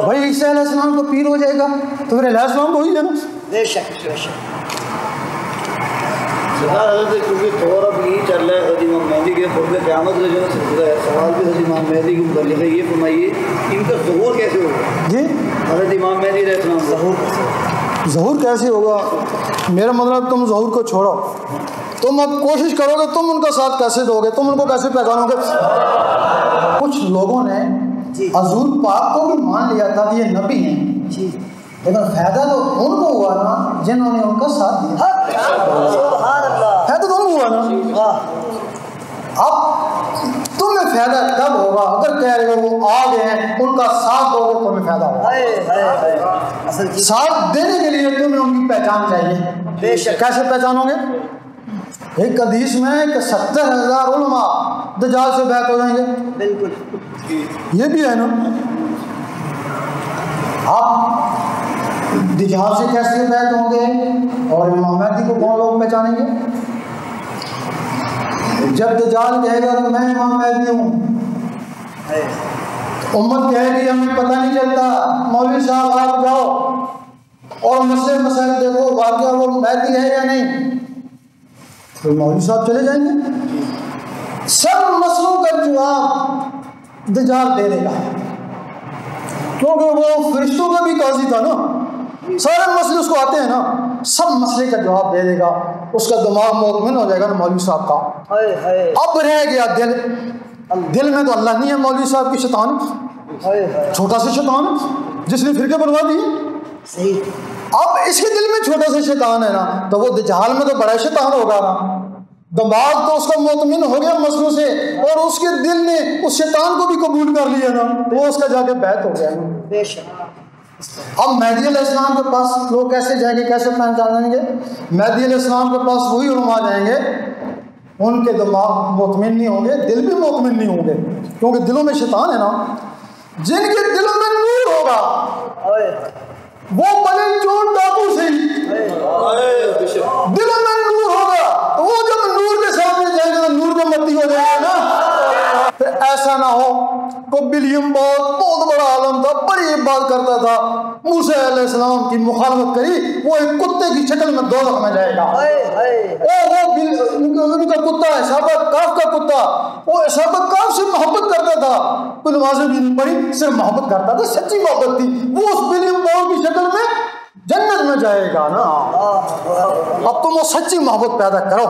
بھائی عیسیٰ علیہ السلام کو پیر ہو جائے گا۔ تو پھر علیہ السلام کو ہی ہے نا بے شک بے شک۔ حضرت کیونکہ دور اب یہی چل رہا ہے مہدی کے قیامت کا جو سلسلہ ہے سوال بھی مہدی کے متعلق ہے یہ فرمائیے ان کا ظہور کیسے ہوگا جی؟ حضرت امام مہدی علیہ السلام ظہور ظہور کیسے ہوگا؟ میرا مطلب تم ظہور کو چھوڑو۔ تم اب کوشش کرو گے تم ان کا ساتھ کیسے دو گے؟ تم ان کو کیسے پہچانو گے؟ کچھ لوگوں نے حضور پاک کو بھی مان لیا تھا کہ یہ نبی ہیں۔ لیکن فائدہ تو ان کو ہوا نا جنہوں نے ان کا ساتھ دیا فائدہ تو ان کو ہوا نا اب تمہیں فائدہ تب ہوگا اگر کہہ رہے ہو وہ آ گئے ہیں ان کا ساتھ دو گے تمہیں فائدہ ہوگا ساتھ دینے کے لیے تمہیں ان کی پہچان چاہیے کیسے پہچانو گے ایک حدیث میں کہ ستر ہزار علماء دجال سے بیعت ہو جائیں گے بالکل یہ بھی ہے نا آپ دجال سے کیسے بیعت ہوں گے اور امام مہدی جی کو کون لوگ پہچانیں گے؟ جب دجال کہے گا تو میں امام مہدی جی ہوں۔ امت کہے گی، ہمیں پتہ نہیں چلتا، مولوی صاحب آپ جاؤ۔ اور مسئلے مسائل دیکھو، واقعہ وہ مہدی ہے یا نہیں؟ تو مولوی صاحب چلے جائیں گے۔ سب مسئلوں کا جواب دجال دے دے گا۔ کیونکہ وہ فرشتوں کا بھی قاضی تھا نا۔ سارے مسئلے اس کو آتے ہیں نا سب مسئلے کا جواب دے دے گا۔ اس کا دماغ مطمئن ہو جائے گا نا مولوی صاحب کا۔ اب رہ گیا دل۔ دل میں تو اللہ نہیں ہے مولوی صاحب کی شیطان۔ چھوٹا سا شیطان۔ جس نے فرقے بنوا دیے۔ صحیح۔ اب اس کے دل میں چھوٹا سا شیطان ہے نا تو وہ دجال میں تو بڑا شیطان ہوگا۔ نا دماغ تو اس کا مطمئن ہو گیا مسلوں سے اور اس کے دل نے اس شیطان کو بھی قبول کر لیا نا وہ اس کا جا کے بیت ہو گیا۔ بے شک۔ اب مہدی علیہ السلام کے پاس لوگ کیسے جائیں گے؟ کیسے پہچانیں گے؟ مہدی علیہ السلام کے پاس وہی علماء جائیں گے۔ ان کے دماغ مطمئن نہیں ہوں گے دل بھی مطمئن نہیں ہوں گے۔ کیونکہ دلوں میں شیطان ہے نا۔ جن کے دلوں میں نور ہوگا وہ بنے چور ڈاکو سے دلوں میں نور ہوگا تو وہ جب نور کے سامنے جائیں گے تو نور میں متی ہو جائے گا نا پھر ایسا نہ ہو۔ کو بلیم بہت بہت بڑا عالم تھا بڑی بات کرتا تھا۔ موسیٰ علیہ السلام کی مخالفت کری وہ ایک کتے کی شکل میں دو میں جائے گا۔ او وہ ان کا کتا ہے صحابہ کاف کا کتا۔ وہ صحابہ کاف سے محبت کرتا تھا۔ کوئی نمازیں بھی نہیں پڑھی صرف محبت کرتا تھا سچی محبت تھی۔ وہ اس بلیم بال کی شکل میں جنت میں جائے گا نا۔ اب تم وہ سچی محبت پیدا کرو۔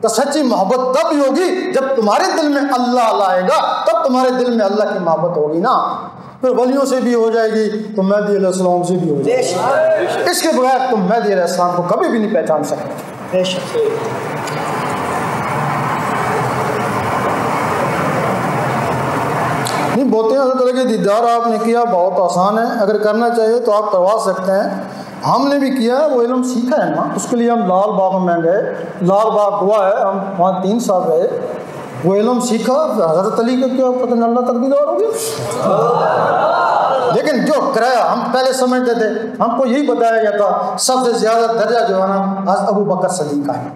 تو سچی محبت تب ہی ہوگی جب تمہارے دل میں اللہ لائے گا تب تمہارے دل میں اللہ کی محبت ہوگی نا۔ پھر ولیوں سے بھی ہو جائے گی تو مہدی علیہ السلام سے بھی ہو جائے گی۔ اس کے بغیر تم مہدی علیہ السلام کو کبھی بھی نہیں پہچان سکتے۔ نہیں بولتے ہیں تعالیٰ کے دیدار آپ نے کیا بہت آسان ہے۔ اگر کرنا چاہیے تو آپ کروا سکتے ہیں۔ ہم نے بھی کیا ہے وہ علم سیکھا ہے نا۔ اس کے لیے ہم لال باغ میں گئے۔ لال باغ ہوا ہے، ہم وہاں تین سال رہے۔ وہ علم سیکھا۔ حضرت علی کا کیا پتہ نہیں، اللہ تک دیدار ہو گیا لیکن جو کرایہ ہم پہلے سمجھتے تھے، ہم کو یہی بتایا گیا تھا، سب سے زیادہ درجہ جو ہے نا، حضرت ابو بکر صدیق کا ہے۔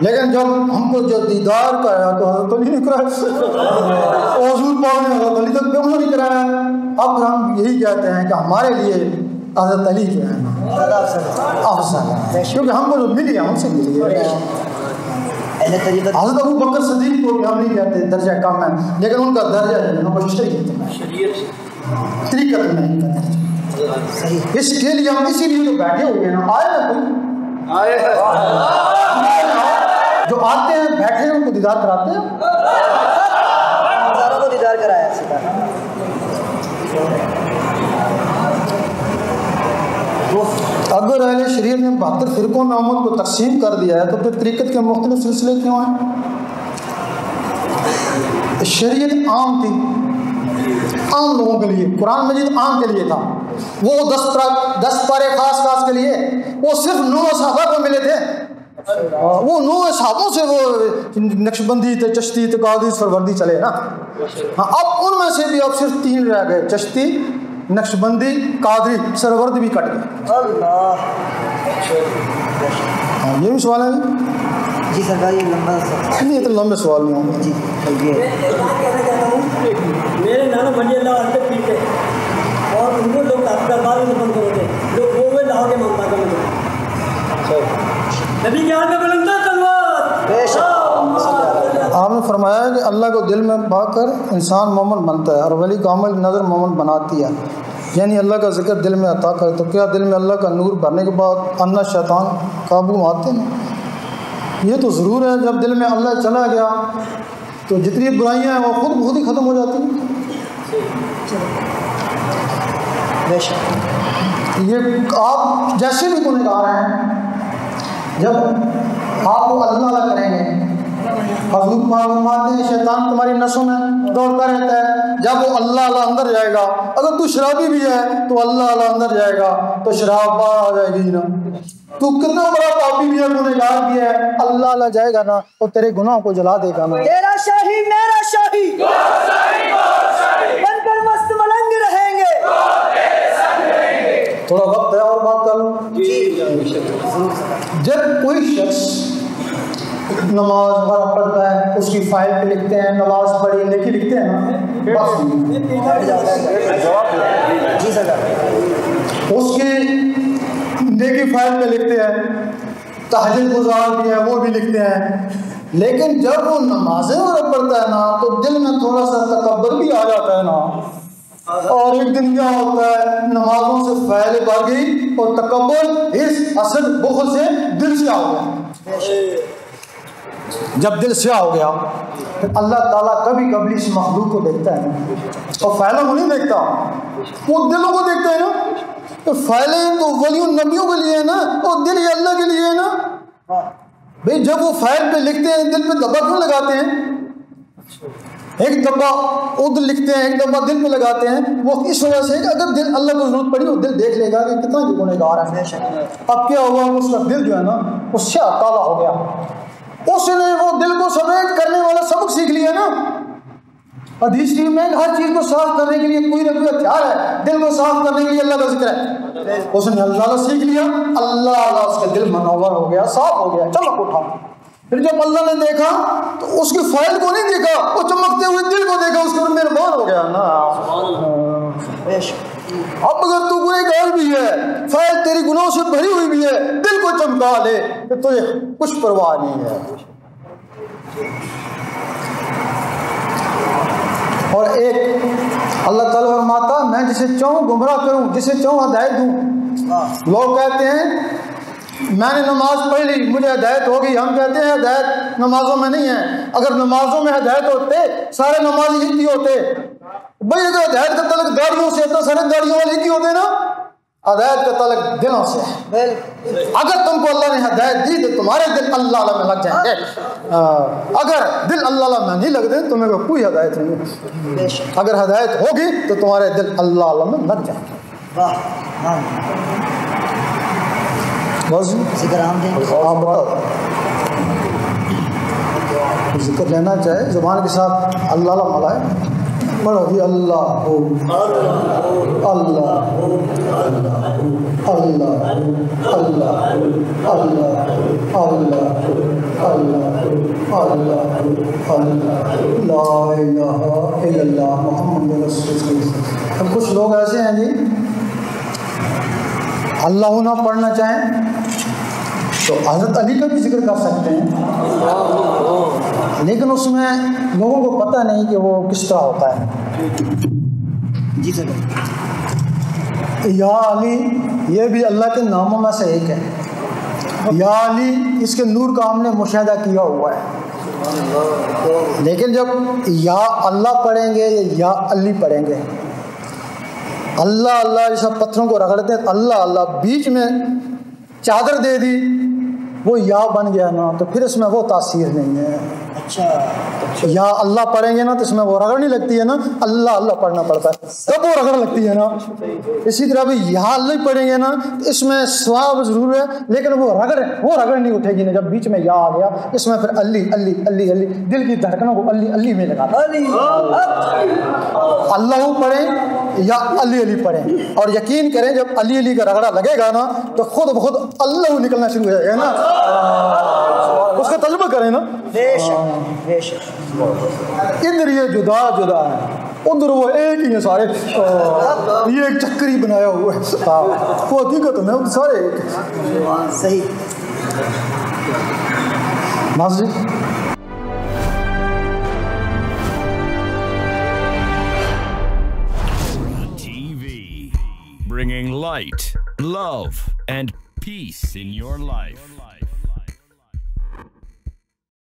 لیکن جب ہم کو جو دیدار کا ہے، تو حضرت علی نے کرایا۔ حضور پاک نے حضرت علی تک کیوں نہیں کرایا؟ اب ہم یہی کہتے ہیں کہ ہمارے لیے حضرت علی جو ہے نا زیادہ افسر افضل۔ ہے کیونکہ ہم کو جو ملی ہے ہم سے ملی ہے حضرت ابو بکر صدیق کو بھی ہم نہیں کہتے درجہ کم ہے۔ لیکن ان کا درجہ جو ہے نا وہ شریعت طریقت میں ان کا درجہ صحیح۔ اس کے لیے ہم اسی لیے تو بیٹھے ہوئے ہیں۔ آئے نا کوئی؟ جو آتے ہیں بیٹھے ہیں ان کو دیدار کراتے ہیں؟ ہزاروں کو دیدار کرایا۔ اگر اہل شریعت نے بہتر فرقوں میں امت کو تقسیم کر دیا ہے، تو پھر طریقت کے مختلف سلسلے کیوں ہیں؟ شریعت عام تھی، عام لوگوں کے لیے، قرآن مجید عام کے لیے تھا۔ وہ دس پرا- دس پارے خاص خاص کے لیے، وہ صرف نو صحابہ کو ملے تھے۔ وہ نو صحابوں سے وہ نقش بندی تھے چشتی تھے قادری سروردی چلے نا۔ ہاں اب ان میں سے بھی اب صرف تین رہ گئے، چشتی نقش بندی قادری سرورد بھی کٹ گئے اللہ۔ ہاں یہ بھی سوال ہے؟ جی سرکار یہ لمبا سا نہیں یہ تو لمبے سوال نہیں ہوں گے جی چلیے۔ میرے نانا بنی اللہ انتے پیتے اور ان کو لوگ بعد میں بند کرتے لوگ وہ وہ لاؤ کے مانتا کا نبی کے ہاتھ میں بلندہ تلوار بے شک۔ آپ نے فرمایا کہ اللہ کو دل میں پا کر انسان مومن بنتا ہے اور ولی کا عمل نظر مومن بناتی ہے۔ یعنی اللہ کا ذکر دل میں عطا کرے تو کیا دل میں اللہ کا نور بھرنے کے بعد انا شیطان قابو آتے ہیں؟ یہ تو ضرور ہے جب دل میں اللہ چلا گیا تو جتنی برائیاں ہیں وہ خود بخود ہی ختم ہو جاتی ہیں۔ بے شک۔ یہ آپ جیسے بھی گنہ گار ہیں جب آپ کو اللہ اللہ کریں گے حضور پاک فرماتے ہیں شیطان تمہاری نسوں میں دوڑتا رہتا ہے۔ جب وہ اللہ اللہ اندر جائے گا اگر تو شرابی بھی ہے تو اللہ اللہ اندر جائے گا۔ تو شراب باہر آ جائے گی نا تو کتنا بڑا پاپی بھی ہے گنہ گار بھی ہے۔ اللہ اللہ جائے گا نا تو تیرے گناہوں کو جلا دے گا نا۔ تیرا شاہی میرا شاہی۔ بن کر مست ملنگ رہیں گے۔ تھوڑا وقت ہے اور بات کر لوں۔ جب کوئی شخص نماز وغیرہ پڑھتا ہے اس کی فائل پہ لکھتے ہیں نماز پڑھی نیکی لکھتے ہیں۔ نا جی اس کی نیکی فائل پہ لکھتے ہیں تحجد گزار بھی ہے وہ بھی لکھتے ہیں۔ لیکن جب وہ نمازیں وغیرہ پڑھتا ہے نا تو دل میں تھوڑا سا تکبر بھی آ جاتا ہے نا۔ اور ایک دن کیا ہوتا ہے نمازوں سے فیل گئی اور تکبر اس اصل بخل سے دل سے آ گیا۔ جب دل سیاہ ہو گیا، پھر اللہ تعالیٰ کبھی کبھی اس مخلوق کو دیکھتا ہے۔ اور فائلوں کو نہیں دیکھتا۔ وہ دلوں کو دیکھتا ہے نا۔ تو فائلیں تو ولی نبیوں کے لیے ہے نا۔ اور دل یہ اللہ کے لیے ہے نا۔ بھئی جب وہ فائل پہ لکھتے ہیں، دل پہ دبا کیوں لگاتے ہیں؟ ایک دبا ادھر لکھتے ہیں، ایک دبا دل پہ لگاتے ہیں۔ وہ اس وجہ سے کہ اگر دل اللہ کو ضرورت پڑی، وہ دل دیکھ لے گا کہ کتنا جو گنہ گار ہے اب کیا ہوا؟ اس کا دل جو ہے نا، وہ سیاہ، کالا ہو گیا۔ اس نے وہ دل کو سفید کرنے والا سبق سیکھ لیا نا۔ حدیث شریف میں ہر چیز کو صاف کرنے کے لیے کوئی نہ کوئی ہتھیار ہے۔ دل کو صاف کرنے کے لیے اللہ کا ذکر ہے۔ اس نے اللہ تعالیٰ سیکھ لیا۔ اللہ اللہ اس کا دل منور ہو گیا صاف ہو گیا۔ چمک اٹھا پھر جب اللہ نے دیکھا تو اس کی فائل کو نہیں دیکھا وہ چمکتے ہوئے دل کو دیکھا اس کے اوپر مہربان ہو گیا۔ نا اب اگر تو گنہ گار بھی ہے۔ فائل تیری گناہوں سے بھری ہوئی بھی ہے۔ دل کو چمکا لے کہ تجھے کچھ پرواہ نہیں ہے۔ اور ایک اللہ تعالیٰ فرماتا میں جسے چاہوں گمراہ کروں، جسے چاہوں ہدایت دوں۔ لوگ کہتے ہیں میں نے نماز پڑھ لی، مجھے ہدایت ہو گئی ہم کہتے ہیں ہدایت نمازوں میں نہیں ہے۔ اگر نمازوں میں ہدایت ہوتے، سارے نماز ہی ہوتے۔ بھائی، اگر ہدایت کا تعلق داڑیوں سے تو سارے داڑیوں والے کی ہوتے نا؟ ہدایت کا تعلق دلوں سے ہے۔ اگر تم کو اللہ نے ہدایت دی، تو تمہارے دل اللہ اللہ میں لگ جائیں گے۔ اگر دل اللہ اللہ میں نہیں لگتے، تمہیں کو کوئی ہدایت نہیں۔ اگر ہدایت ہوگی، تو تمہارے دل اللہ اللہ میں لگ جائیں گے۔ بس ذکر آپ بتاؤ ذکر لینا چاہے زبان کے ساتھ اللہ اللہ ملائے بھی اللہ ہو اللہ اللہ اللہ اللہ اللہ اللہ اللہ اللہ ہو لا الہ الا اللہ محمد رسول اللہ کچھ لوگ ایسے ہیں جی اللہ نہ پڑھنا چاہیں تو حضرت علی کا بھی ذکر کر سکتے ہیں۔ لیکن اس میں لوگوں کو پتہ نہیں کہ وہ کس طرح ہوتا ہے۔ جی سر۔ یا علی یہ بھی اللہ کے ناموں میں سے ایک ہے۔ یا علی اس کے نور کا ہم نے مشاہدہ کیا ہوا ہے۔ لیکن جب یا اللہ پڑھیں گے یا یا علی پڑھیں گے اللہ اللہ جیسا پتھروں کو رگڑتے ہیں اللہ اللہ بیچ میں چادر دے دی وہ یا بن گیا نا تو پھر اس میں وہ تاثیر نہیں ہے۔ اچھا۔ یا اللہ پڑھیں گے نا تو اس میں وہ رگڑ نہیں لگتی ہے نا اللہ اللہ پڑھنا پڑتا ہے۔ تب وہ رگڑ لگتی ہے نا۔ اسی طرح بھی یا اللہ پڑھیں گے نا تو اس میں سواب ضرور ہے لیکن وہ رگڑ وہ رگڑ نہیں اٹھے گی نا جب بیچ میں یا آ گیا اس میں پھر علی علی علی علی دل کی دھڑکنوں کو علی علی میں لگا۔ اللہ پڑھیں۔ یا علی علی پڑھیں۔ اور یقین کریں جب علی علی کا رگڑا لگے گا نا تو خود بخود اللہ نکلنا شروع ہو جائے گا نا؟ اس کا طلبہ کریں نا۔ یہ جدا جدا ہے۔ ادھر وہ ایک ہی ہیں سارے۔ یہ ایک چکری بنایا ہوا ہے۔ ہاں، وہ حقیقت میں سارے ایک۔ صحیح۔ مسجد TV, bringing light, love, and peace in your life.